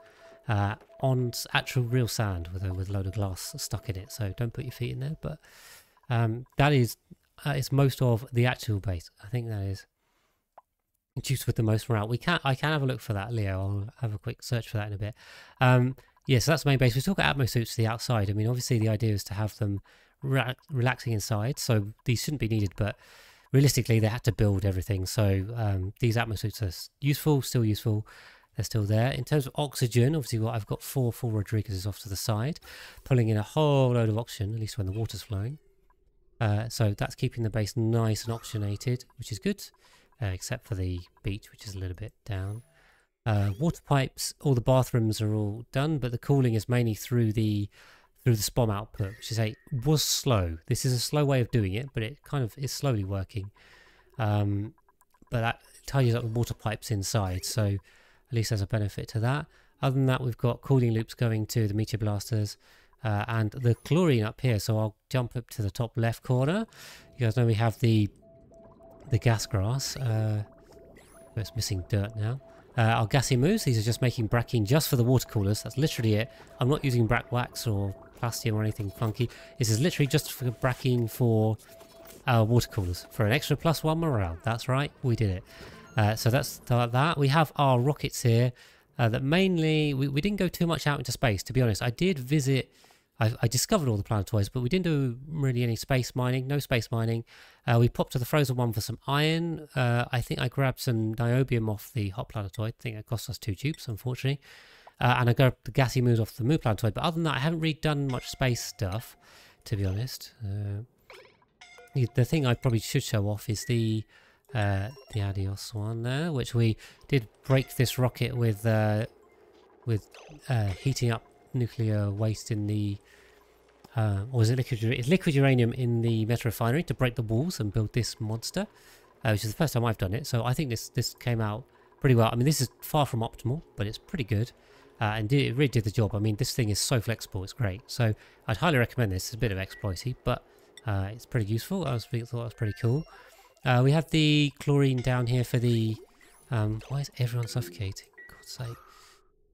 A: uh, on actual real sand with a with a load of glass stuck in it. So don't put your feet in there. But um, that is uh, it's most of the actual base. I think that is juice with the most morale. We can I can have a look for that, Leo. I'll have a quick search for that in a bit. Um, yeah, so that's the main base. We still got Atmo suits to the outside. I mean, obviously the idea is to have them re relaxing inside, so these shouldn't be needed, but realistically they had to build everything. So um, these Atmo suits are useful, still useful. They're still there. In terms of oxygen, obviously what I've got four full Rodriguez's off to the side, pulling in a whole load of oxygen, at least when the water's flowing. Uh, so that's keeping the base nice and oxygenated, which is good, uh, except for the beach, which is a little bit down. Uh, water pipes, all the bathrooms are all done, but the cooling is mainly through the through the SPOM output, which is a was slow. This is a slow way of doing it, but it kind of is slowly working. Um, but that ties up the water pipes inside, so at least there's a benefit to that. Other than that, we've got cooling loops going to the meteor blasters uh, and the chlorine up here. So I'll jump up to the top left corner. You guys know we have the the gas grass. Uh, it's missing dirt now. Uh, our gassy moos, these are just making brackene just for the water coolers. That's literally it. I'm not using brackwax or plastium or anything funky. This is literally just for brackene for our water coolers for an extra plus one morale. That's right, we did it. Uh, so that's that. We have our rockets here uh, that mainly, we, we didn't go too much out into space, to be honest. I did visit I, I, discovered all the planetoids, but we didn't do really any space mining, no space mining. Uh, we popped to the frozen one for some iron. Uh, I think I grabbed some niobium off the hot planetoid. I think it cost us two tubes, unfortunately. Uh, and I grabbed the gassy moos off the moon planetoid. But other than that, I haven't really done much space stuff, to be honest. Uh, the thing I probably should show off is the uh, the Adios one there, which we did break this rocket with uh, with heating up nuclear waste in the uh, or is it liquid, it's liquid uranium in the metal refinery to break the walls and build this monster, uh, which is the first time I've done it. So I think this this came out pretty well. I mean, this is far from optimal, but it's pretty good. Uh, and it really did the job. I mean, this thing is so flexible, it's great. So I'd highly recommend this. It's a bit of exploity, but uh, it's pretty useful. I was thought that was pretty cool. Uh, we have the chlorine down here for the... Um, why is everyone suffocating? God's sake.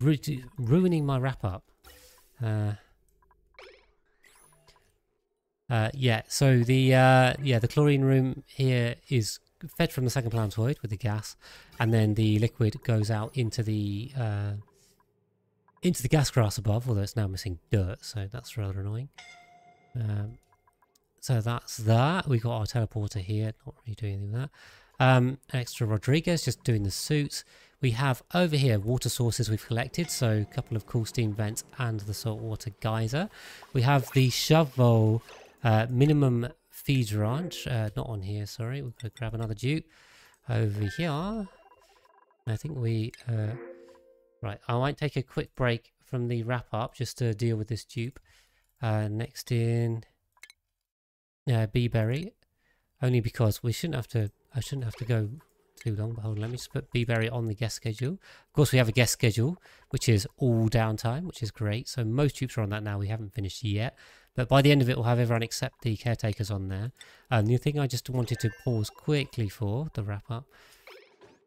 A: Ru ruining my wrap up. Uh, uh, yeah, so the uh, yeah the chlorine room here is fed from the second planetoid with the gas, and then the liquid goes out into the uh, into the gas grass above, although it's now missing dirt, so that's rather annoying. Um, so that's that. We got our teleporter here, not really doing anything with that. Um, extra Rodriguez just doing the suits. We have over here water sources we've collected, so a couple of cool steam vents and the saltwater geyser. We have the shove vole uh, minimum feed ranch, uh, not on here, sorry, to grab another dupe. Over here, I think we, uh, right, I might take a quick break from the wrap up just to deal with this dupe. Uh, next in, uh, Beeberry, only because we shouldn't have to, I shouldn't have to go too long, but hold on, let me just put Beeberry on the guest schedule. Of course, we have a guest schedule, which is all downtime, which is great. So most troops are on that now. We haven't finished yet. But by the end of it, we'll have everyone except the caretakers on there. And the thing I just wanted to pause quickly for, the wrap up,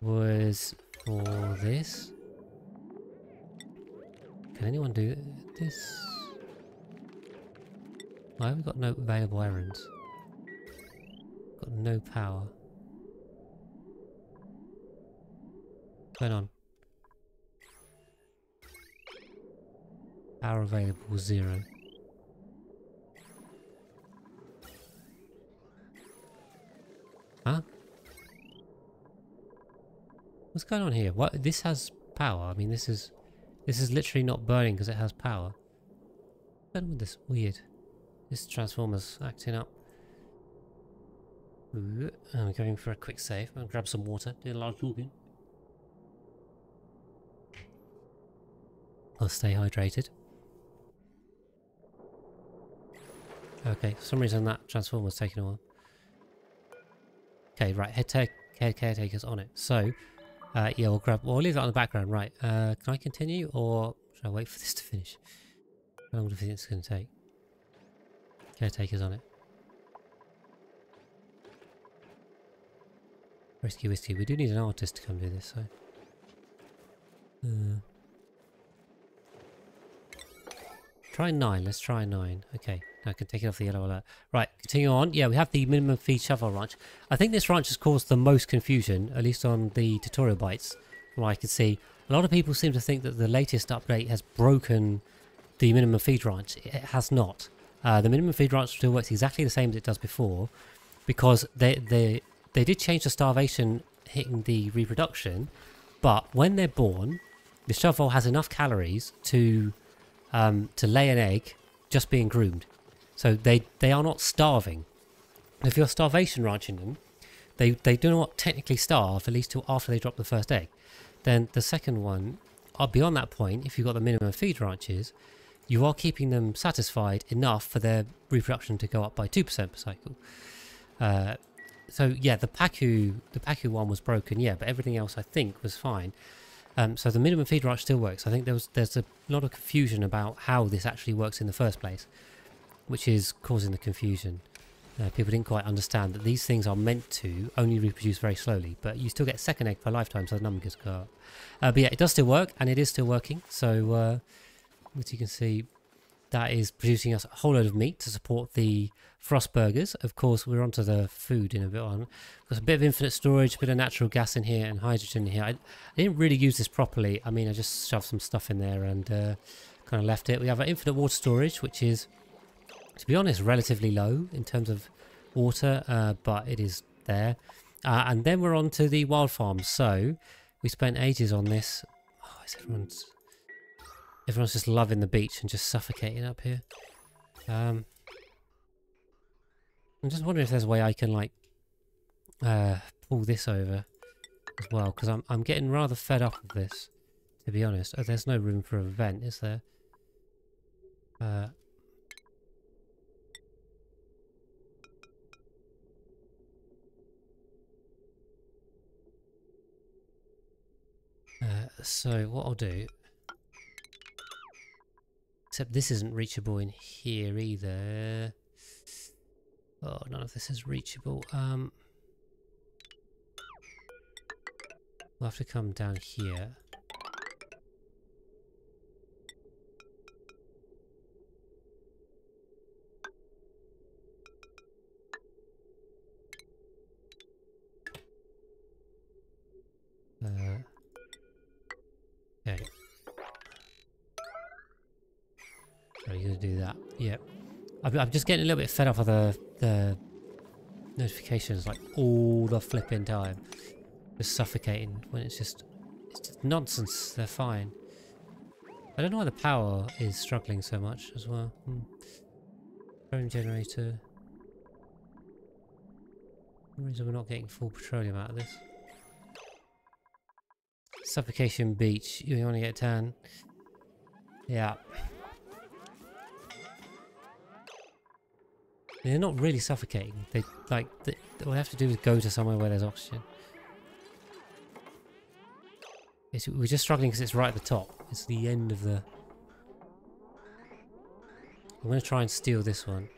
A: was for this. Can anyone do this? Why have we got no available errands? Got no power. Going on? Power available zero. Huh? What's going on here? What? This has power. I mean, this is this is literally not burning because it has power. What's going on with this? Weird. This transformer's acting up. I'm going for a quick save. I'll grab some water. Do a lot of talking. I'll stay hydrated. Okay, for some reason that transformer's taking a while. Okay, right, head, head caretakers on it. So, Uh, yeah, we'll grab. Well, we'll leave it on the background. Right. Uh, can I continue, or should I wait for this to finish? How long do you think it's going to take? Caretakers on it. Rescue whiskey. We do need an artist to come do this, so. Uh, try nine. Let's try nine. Okay. I can take it off the yellow alert. Right, continue on. Yeah, we have the minimum fee shove vole ranch. I think this ranch has caused the most confusion, at least on the tutorial bites, from what I can see. A lot of people seem to think that the latest update has broken the minimum feed ranch. It has not. Uh, the minimum feed ranch still works exactly the same as it does before, because they they they did change the starvation hitting the reproduction, but when they're born, the shove vole has enough calories to um, to lay an egg just being groomed. So they, they are not starving. If you're starvation ranching them, they, they do not technically starve, at least till after they drop the first egg. Then the second one, uh, beyond that point, if you've got the minimum feed ranches, you are keeping them satisfied enough for their reproduction to go up by 2% per cycle. Uh, so yeah, the Pacu, the Pacu one was broken, yeah, but everything else I think was fine. Um, so the minimum feed ranch still works. I think there was there's a lot of confusion about how this actually works in the first place which is causing the confusion. Uh, people didn't quite understand that these things are meant to only reproduce very slowly, but you still get second egg per lifetime, so the numbers go up. Uh, but yeah, it does still work, and it is still working. So, uh, as you can see, that is producing us a whole load of meat to support the frost burgers. Of course, we're onto the food in a bit on. There's a bit of infinite storage, a bit of natural gas in here and hydrogen in here. I, I didn't really use this properly. I mean, I just shoved some stuff in there and uh, kind of left it. We have an infinite water storage, which is to be honest, relatively low in terms of water, uh, but it is there. Uh, and then we're on to the wild farm. So we spent ages on this. Oh, is everyone's everyone's just loving the beach and just suffocating up here. Um, I'm just wondering if there's a way I can like uh, pull this over as well, because I'm I'm getting rather fed up of this. To be honest, oh, there's no room for a vent, is there? Uh, Uh, so what I'll do, except this isn't reachable in here either. Oh, none of this is reachable. Um, we'll have to come down here. I'm just getting a little bit fed up of the, the notifications like all the flipping time. Just suffocating when it's just, it's just nonsense. They're fine. I don't know why the power is struggling so much as well. Hmm. Generator. For reason we're not getting full petroleum out of this. Suffocation beach. You want to get tan? Yeah. They're not really suffocating. They like they, all have to do is go to somewhere where there's oxygen. It's, we're just struggling because it's right at the top. It's the end of the. I'm going to try and steal this one.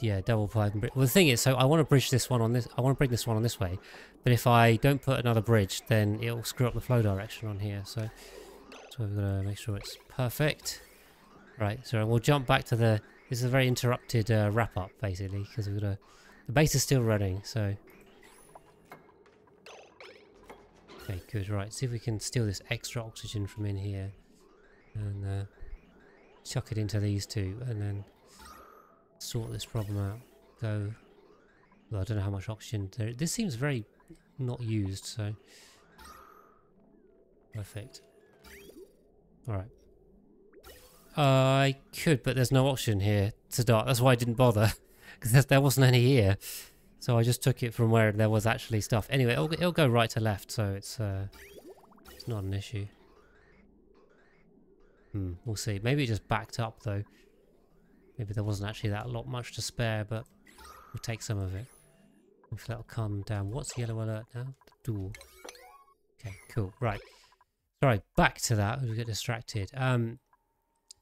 A: Yeah, double pipe and. Well, the thing is, so I want to bridge this one on this. I want to bring this one on this way, but if I don't put another bridge, then it'll screw up the flow direction on here. So, so we've got to make sure it's perfect. Right, so we'll jump back to the... This is a very interrupted uh, wrap-up, basically, because we've got a... The base is still running, so... Okay, good, right. See if we can steal this extra oxygen from in here. And uh, chuck it into these two, and then sort this problem out. Go... Well, I don't know how much oxygen there... This seems very not used, so... Perfect. Alright. Uh, I could, but there's no option here to start. That's why I didn't bother, because there wasn't any here. So I just took it from where there was actually stuff. Anyway, it'll, it'll go right to left, so it's uh, it's not an issue. Hmm, we'll see. Maybe it just backed up, though. Maybe there wasn't actually that lot much to spare, but we'll take some of it. If that'll calm down. What's the yellow alert now? The door. Okay, cool. Right. Sorry, back to that. We get distracted. Um,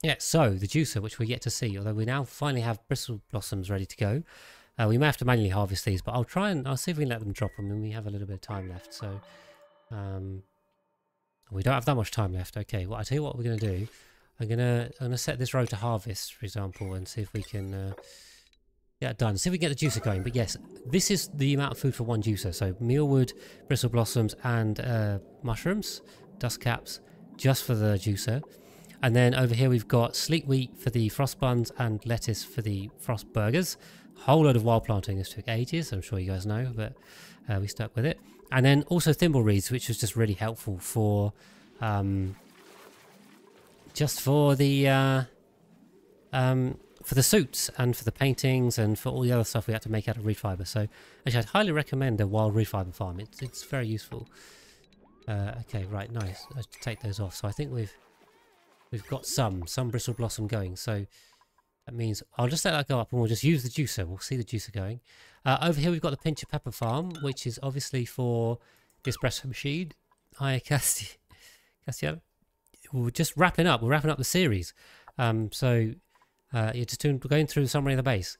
A: yeah, so the juicer, which we're yet to see, although we now finally have bristle blossoms ready to go. Uh, we may have to manually harvest these, but I'll try and I'll see if we can let them drop them, and we have a little bit of time left. So, um, we don't have that much time left. Okay, well, I tell you what we're gonna do. I'm gonna I'm gonna set this row to harvest, for example, and see if we can uh, get it done. See if we can get the juicer going. But yes, this is the amount of food for one juicer. So mealwood, bristle blossoms, and uh, mushrooms, dust caps, just for the juicer. And then over here we've got sleet wheat for the frost buns and lettuce for the frost burgers. Whole load of wild planting. This took ages, I'm sure you guys know, but uh, we stuck with it. And then also thimble reeds, which was just really helpful for um, just for the uh, um, for the suits and for the paintings and for all the other stuff we had to make out of reed fiber. So actually, I'd highly recommend a wild reed fiber farm. It's it's very useful. Uh, okay, right, nice. Let's take those off. So I think we've we've got some some bristle blossom going. So that means I'll just let that go up and we'll just use the juicer. We'll see the juicer going. Uh, over here we've got the Pincha pepper farm, which is obviously for the espresso machine. Hi. Castiel. We're just wrapping up. We're wrapping up the series. Um, so uh, you're just doing, going through the summary of the base.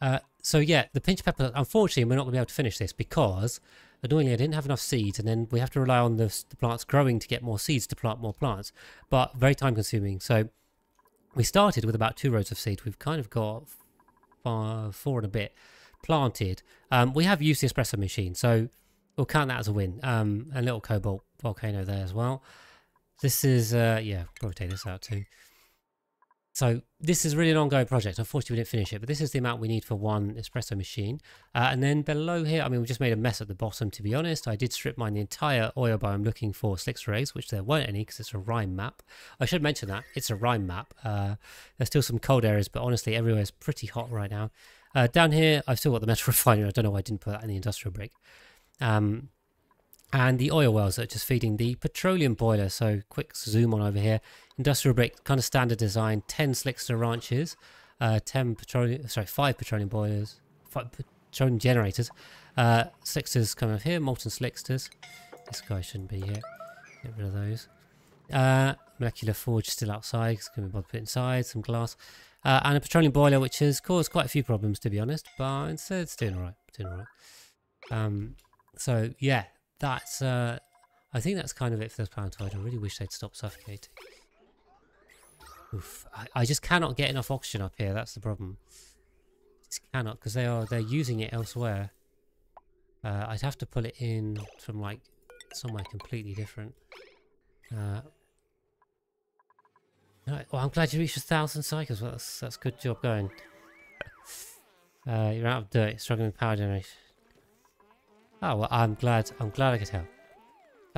A: Uh, so yeah, the Pincha pepper, unfortunately, we're not going to be able to finish this because annoyingly I didn't have enough seeds and then we have to rely on the, the plants growing to get more seeds to plant more plants, but very time consuming. So we started with about two rows of seed. We've kind of got four and a bit planted. Um, we have used the espresso machine, so we'll count that as a win. Um, a little cobalt volcano there as well. This is, uh, yeah, probably take this out too. So this is really an ongoing project. Unfortunately, we didn't finish it, but this is the amount we need for one espresso machine. Uh, and then below here, I mean, we just made a mess at the bottom, to be honest. I did strip mine the entire oil biome looking for Slickster eggs, which there weren't any because it's a rime map. I should mention that. It's a rime map. Uh, there's still some cold areas, but honestly, everywhere is pretty hot right now. Uh, down here, I've still got the metal refinery. I don't know why I didn't put that in the industrial brick. Um, and the oil wells are just feeding the petroleum boiler. So quick zoom on over here. Industrial brick, kind of standard design, 10 Slickster ranches, uh, 10 petroleum, sorry, 5 petroleum boilers, 5 petroleum generators. Uh, Slicksters coming up here, molten Slicksters. This guy shouldn't be here. Get rid of those. Uh, molecular forge still outside, it's going to be able to put inside, some glass. Uh, and a petroleum boiler, which has caused quite a few problems, to be honest, but instead it's doing alright, doing alright. Um, so yeah, that's, uh, I think that's kind of it for this planetoid. I really wish they'd stop suffocating. Oof. I, I just cannot get enough oxygen up here. That's the problem. Just cannot because they are they're using it elsewhere. Uh, I'd have to pull it in from like somewhere completely different. Uh, well, I'm glad you reached a thousand cycles. Well, that's that's good job going. Uh, you're out of dirt, struggling with power generation. Oh well, I'm glad. I'm glad I could help.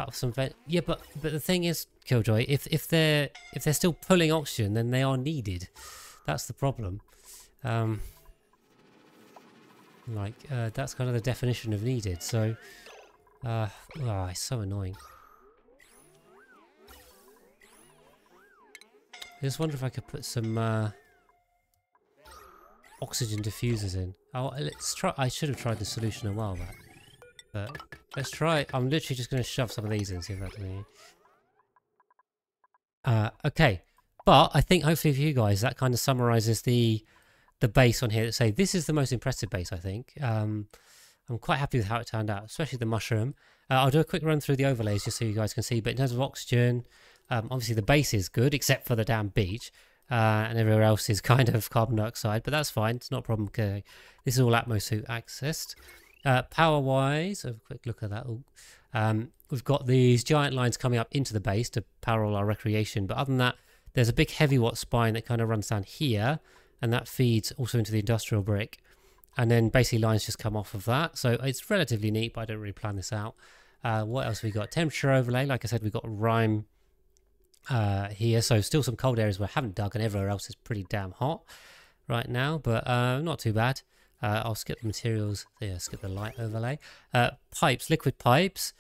A: Cut some vent. Yeah, but but the thing is, Killjoy, if if they're if they're still pulling oxygen, then they are needed. That's the problem. Um, like uh, that's kind of the definition of needed. So, uh, oh, it's so annoying. I just wonder if I could put some uh, oxygen diffusers in. Oh, let's try. I should have tried the solution a while back. But let's try. I'm literally just going to shove some of these in see if that's any. Uh, okay, but I think hopefully for you guys that kind of summarizes the the base on here. That say this is the most impressive base. I think. Um, I'm quite happy with how it turned out, especially the mushroom. Uh, I'll do a quick run through the overlays just so you guys can see. But in terms of oxygen, um, obviously the base is good, except for the damn beach. Uh, and everywhere else is kind of carbon dioxide, but that's fine. It's not a problem. Okay. This is all Atmosuit accessed. Uh, power wise, a quick look at that. Um, we've got these giant lines coming up into the base to power all our recreation. But other than that, there's a big heavy watt spine that kind of runs down here, and that feeds also into the industrial brick. And then basically lines just come off of that. So it's relatively neat, but I don't really plan this out. Uh, what else we got? Temperature overlay. Like I said, we've got rime uh, here. So still some cold areas where I haven't dug, and everywhere else is pretty damn hot right now, but uh, not too bad. Uh, I'll skip the materials. Yeah, skip the light overlay. Uh, pipes, liquid pipes.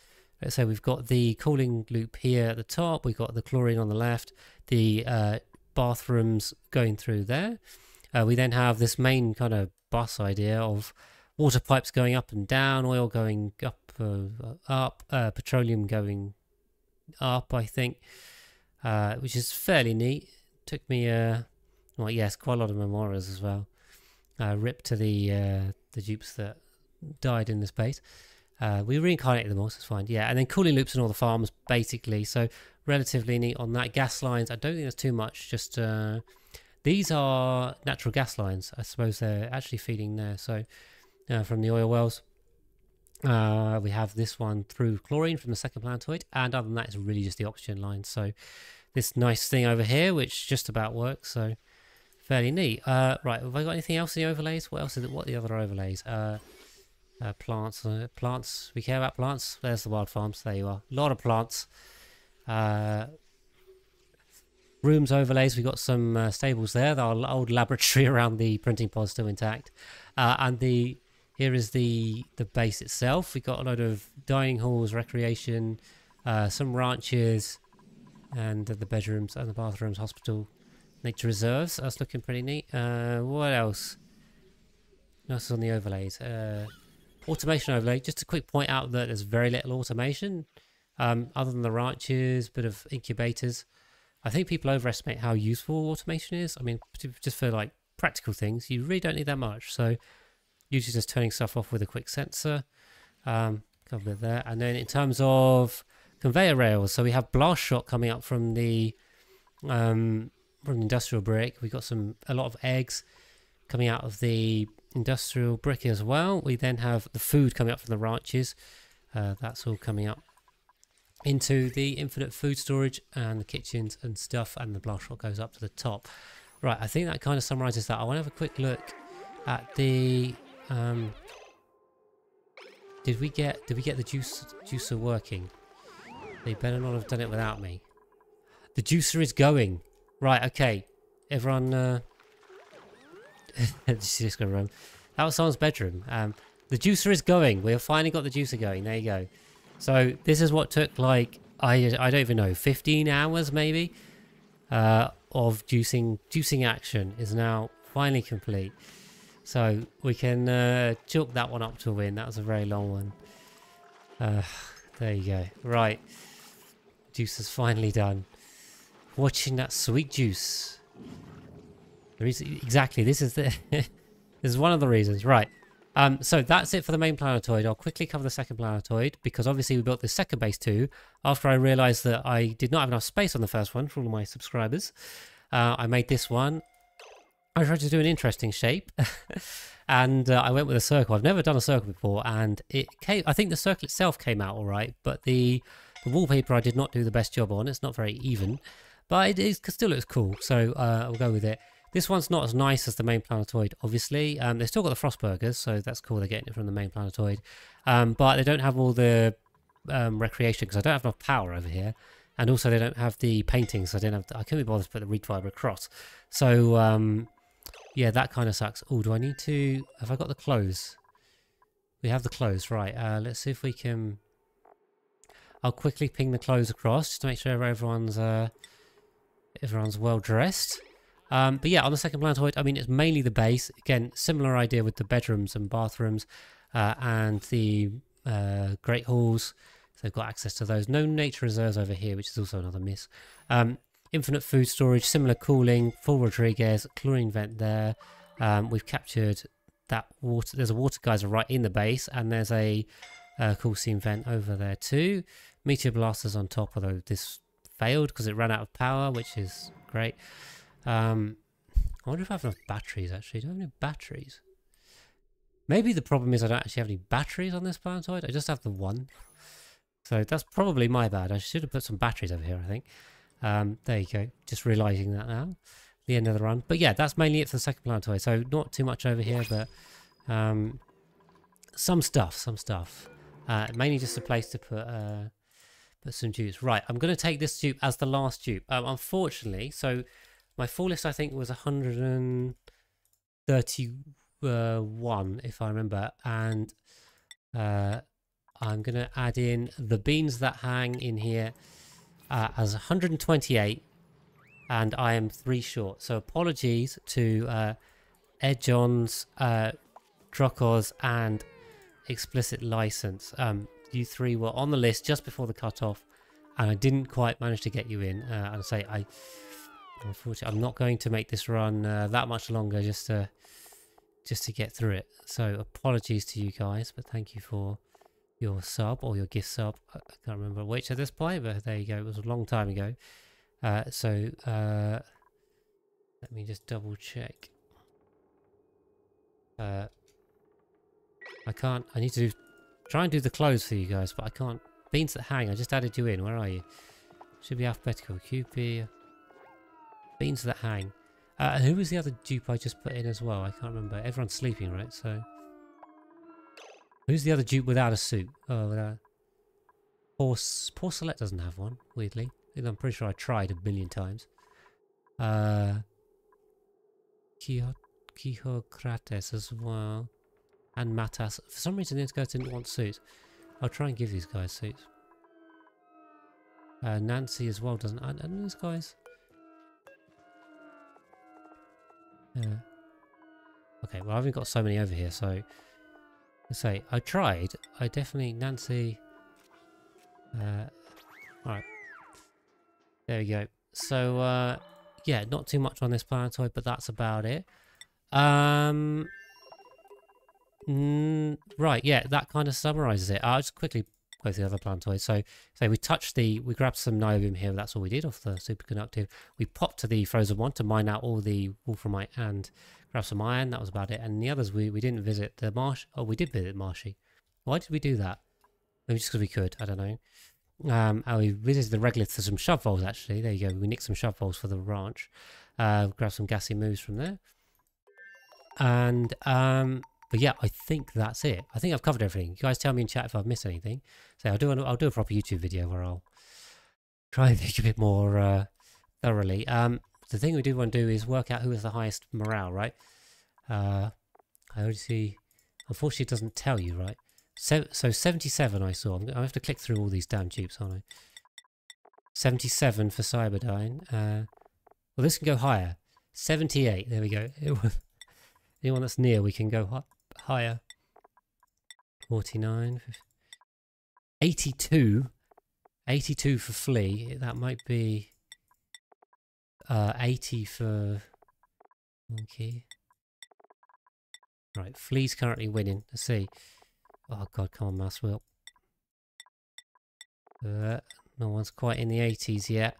A: Let's say we've got the cooling loop here at the top. We've got the chlorine on the left. The uh, bathrooms going through there. Uh, we then have this main kind of bus idea of water pipes going up and down, oil going up, uh, up, uh, petroleum going up, I think, which is fairly neat. Took me, well, yes, quite a lot of memoirs as well. Uh, rip to the uh, the dupes that died in the space. Uh, we reincarnated them all, so it's fine. Yeah, and then cooling loops and all the farms, basically. So relatively neat on that. Gas lines, I don't think there's too much. Just uh, these are natural gas lines. I suppose they're actually feeding there. So uh, from the oil wells. Uh, we have this one through chlorine from the second planetoid, and other than that, it's really just the oxygen line. So this nice thing over here, which just about works. So fairly neat. Uh, right, have I got anything else in the overlays? What else is it? What are the other overlays? Uh, uh, plants, uh, plants. We care about plants. There's the wild farms. There you are. A lot of plants. Uh, rooms overlays. We've got some uh, stables there. The old laboratory around the printing pod still intact, and the here is the the base itself. We've got a lot of dining halls, recreation, some ranches, and the bedrooms and the bathrooms, hospital, nature reserves. That's looking pretty neat. Uh, what else? What else is on the overlays? Uh, automation overlay. Just a quick point out that there's very little automation, um, other than the ranches, bit of incubators. I think people overestimate how useful automation is. I mean, just for like practical things, you really don't need that much. So usually just turning stuff off with a quick sensor. Um, cover there. And then in terms of conveyor rails, so we have blast shot coming up from the um, from industrial brick. We got some a lot of eggs coming out of the industrial brick as well. We then have the food coming up from the ranches. Uh, that's all coming up into the infinite food storage and the kitchens and stuff and the blast goes up to the top. Right, I think that kind of summarizes that. I want to have a quick look at the um, did we get did we get the juice juicer working? They better not have done it without me. The juicer is going. Right, okay. Everyone uh just gonna run. That was someone's bedroom. Um the juicer is going. We've finally got the juicer going. There you go. So this is what took like I I don't even know, 15 hours maybe uh of juicing juicing action is now finally complete. So we can uh, chalk that one up to a win. That was a very long one. Uh, there you go. Right. Juice is finally done. Watching that sweet juice. exactly. This is the. this is one of the reasons. Right. Um, so that's it for the main planetoid. I'll quickly cover the second planetoid because obviously we built the second base too after I realized that I did not have enough space on the first one for all my subscribers. Uh, I made this one I tried to do an interesting shape and uh, I went with a circle. I've never done a circle before and it came, I think the circle itself came out all right, but the, the wallpaper I did not do the best job on. It's not very even, but it is, still looks cool. So uh, I'll go with it. This one's not as nice as the main planetoid, obviously. Um, they've still got the Frostburgers, so that's cool. They're getting it from the main planetoid. Um, but they don't have all the um, recreation because I don't have enough power over here. And also they don't have the paintings. So I didn't have. The, I couldn't be bothered to put the reed fiber across. So um, yeah, that kind of sucks. Oh, do I need to... Have I got the clothes? We have the clothes, right. Uh, let's see if we can... I'll quickly ping the clothes across just to make sure everyone's uh, everyone's well dressed. Um, but yeah, on the second planetoid, I mean, it's mainly the base. Again, similar idea with the bedrooms and bathrooms uh, and the uh, great halls. So they've got access to those. No nature reserves over here, which is also another miss. Um, Infinite food storage, similar cooling, full Rodriguez, chlorine vent there. Um, we've captured that water. There's a water geyser right in the base, and there's a, a cool steam vent over there too. Meteor blasters on top, although this failed because it ran out of power, which is great. Um, I wonder if I have enough batteries actually. Do I have any batteries? Maybe the problem is I don't actually have any batteries on this planetoid. I just have the one. So that's probably my bad. I should have put some batteries over here, I think. Um, there you go. Just realizing that now. The end of the run. But yeah, that's mainly it for the second planetoid. So not too much over here, but um, some stuff, some stuff. Uh, mainly just a place to put uh, put some dupes. Right, I'm going to take this dupe as the last dupe. Um, unfortunately, so my full list I think was 131, if I remember. And uh, I'm going to add in the beans that hang in here uh, as 128 and I am three short. So apologies to uh, Ed Johns, uh, Drokos, and Explicit License. Um, you three were on the list just before the cutoff, and I didn't quite manage to get you in. Uh, and say I, unfortunately, I'm not going to make this run uh, that much longer just to just to get through it. So apologies to you guys, but thank you for your sub or your gift sub. I can't remember which at this point, but there you go. It was a long time ago. Uh, so uh, let me just double check. Uh, I can't. I need to try and do the clothes for you guys, but I can't. Beans that hang. I just added you in. Where are you? Should be alphabetical. QP. Beans that hang. Uh, who was the other dupe I just put in as well? I can't remember. Everyone's sleeping, right? So. Who's the other dupe without a suit? Oh, without. Poor, poor Select doesn't have one, weirdly. I'm pretty sure I tried a million times. Uh. Kihokrates as well. And Matas. For some reason these guys didn't want suits. I'll try and give these guys suits. Uh, Nancy as well doesn't. And, and these guys. Yeah. Okay, well I haven't got so many over here, so let's say I tried. I definitely Nancy. Uh, all right. There we go. So uh, yeah, not too much on this planetoid, but that's about it. Um, mm, right, yeah, that kind of summarizes it. I'll just quickly go through the other planetoids. So, so we touched the, we grabbed some niobium here. That's all we did off the superconductive. We popped to the frozen one to mine out all the wolframite and grab some iron. That was about it. And the others, we, we didn't visit the marsh. Oh, we did visit Marshy. Why did we do that? Maybe just because we could. I don't know. Um, and we visited the regolith for some shove voles, actually. There you go. We nicked some shove voles for the ranch. Uh, grab some gassy moos from there. And, um, but yeah, I think that's it. I think I've covered everything. You guys tell me in chat if I've missed anything. So I'll do, I'll do a proper YouTube video where I'll try and think a bit more uh, thoroughly. Um, the thing we do want to do is work out who has the highest morale, right? Uh, I already see, unfortunately it doesn't tell you, right? So, so 77 I saw. I have to click through all these damn dupes, aren't I? 77 for Cyberdyne. Uh, well, this can go higher. 78. There we go. Anyone that's near, we can go higher. 49. 82. 82 for Flea. That might be uh, 80 for Monkey. Right, Flea's currently winning. Let's see. Oh god, come on, Mass Will. Uh, no one's quite in the 80s yet.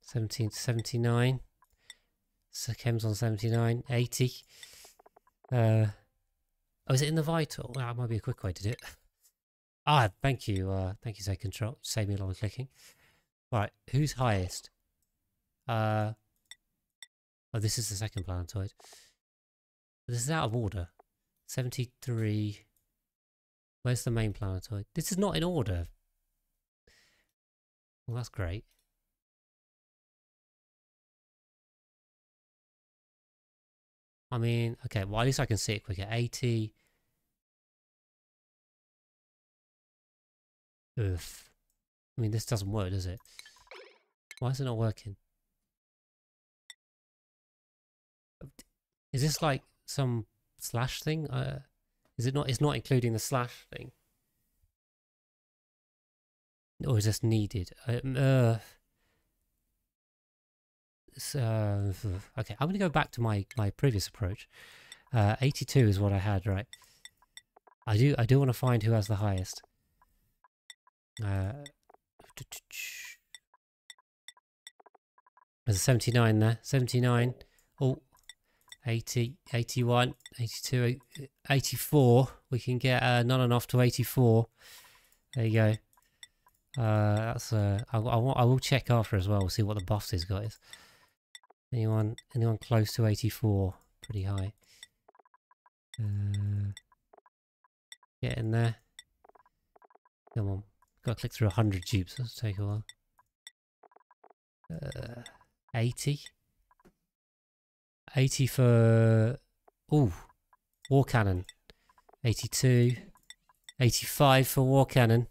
A: 17 to 79. So Kem's on 79. 80. Uh, oh, is it in the vital? Well, that might be a quick way to do it. Ah, thank you. Uh, thank you, say control. Save me a lot of clicking. Right, who's highest? Uh, oh, this is the second planetoid. This is out of order. 73. Where's the main planetoid? This is not in order. Well, that's great. I mean, okay, well, at least I can see it quicker. 80. Ugh. I mean, this doesn't work, does it? Why is it not working? Is this like some slash thing? Uh, is it not? It's not including the slash thing. Or is this needed? Um, uh, uh, okay, I'm going to go back to my, my previous approach. Uh, 82 is what I had, right? I do I do want to find who has the highest. Uh, there's a 79 there. 79. Oh, 80, 81, 82, 84. We can get uh, none and off to 84. There you go. Uh, that's uh, I, I, I will check after as well. We'll see what the he's got is. Anyone, anyone close to 84? Pretty high. Uh, get in there. Come on. Got to click through 100 dupes. That'll take a while. Uh, 80. 80 for... Ooh. War Cannon. 82. 85 for War Cannon.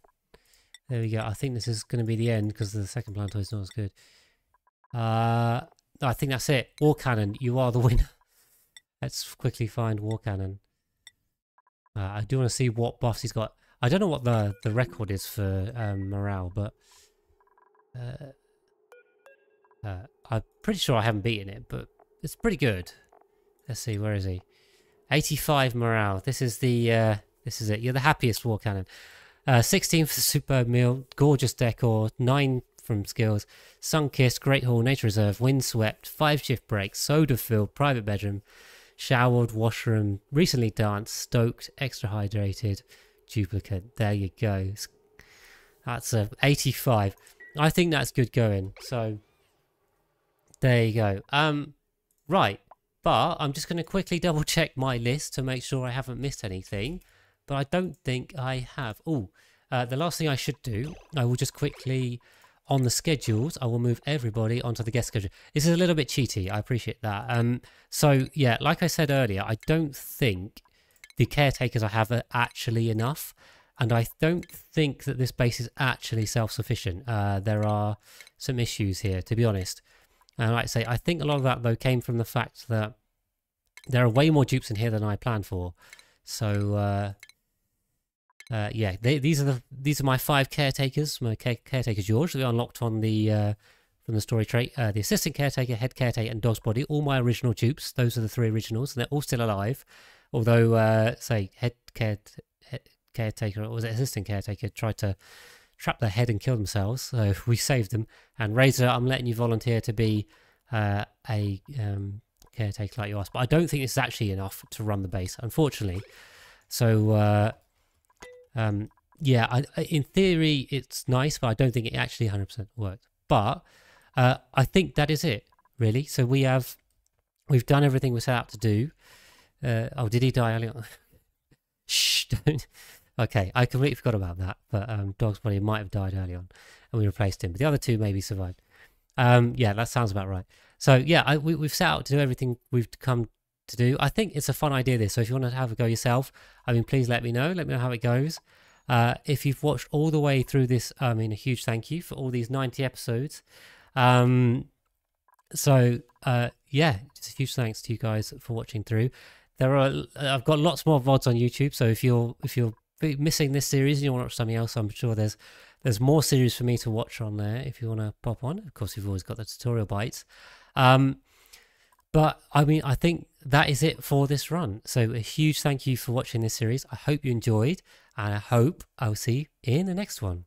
A: There we go. I think this is going to be the end because the second planetoid is not as good. Uh, I think that's it. War Cannon, you are the winner. Let's quickly find War Cannon. Uh, I do want to see what buffs he's got. I don't know what the, the record is for um, morale, but uh, uh, I'm pretty sure I haven't beaten it, but it's pretty good. Let's see, where is he? 85 morale. This is the uh, this is it. You're the happiest war cannon. Uh, 16 for the superb meal, gorgeous decor, 9 from skills, sun kiss, great hall, nature reserve, windswept, 5 shift break, soda filled, private bedroom, showered, washroom, recently danced, stoked, extra hydrated, duplicate. There you go. That's a 85. I think that's good going. So there you go. Um, right. But I'm just going to quickly double check my list to make sure I haven't missed anything. But I don't think I have. Oh, uh, the last thing I should do, I will just quickly, on the schedules, I will move everybody onto the guest schedule. This is a little bit cheaty. I appreciate that. Um, so, yeah, like I said earlier, I don't think the caretakers I have are actually enough. And I don't think that this base is actually self-sufficient. Uh, there are some issues here, to be honest. And like I say, I think a lot of that, though, came from the fact that there are way more dupes in here than I planned for. So, uh, uh, yeah, they, these are the these are my five caretakers. My care, caretaker George, we unlocked on the uh, from the story trait. Uh, the assistant caretaker, head caretaker, and dog's body. All my original dupes. Those are the three originals, and they're all still alive. Although, uh, say, head, care, head caretaker, or was it assistant caretaker, tried to trap their head and kill themselves. So we saved them. And Razor, I'm letting you volunteer to be uh, a um, caretaker like you asked. But I don't think this is actually enough to run the base, unfortunately. So, uh, um, yeah, I, in theory, it's nice, but I don't think it actually 100% worked. But uh, I think that is it, really. So we have, we've done everything we set out to do. Uh, oh, did he die early on? Shh, don't. Okay, I completely forgot about that. But um, Dog's body might have died early on, and we replaced him. But the other two maybe survived. Um, yeah, that sounds about right. So yeah, I, we, have set out to do everything we've come to do. I think it's a fun idea. This. So if you want to have a go yourself, I mean, please let me know. Let me know how it goes. Uh, if you've watched all the way through this, I mean, a huge thank you for all these 90 episodes. Um, so uh, yeah, just a huge thanks to you guys for watching through. There are I've got lots more vods on YouTube. So if you're if you're missing this series and you want to watch something else, I'm sure there's there's more series for me to watch on there if you want to pop on. Of course, you've always got the tutorial bites. Um, but I mean, I think that is it for this run. So a huge thank you for watching this series. I hope you enjoyed, and I hope I'll see you in the next one.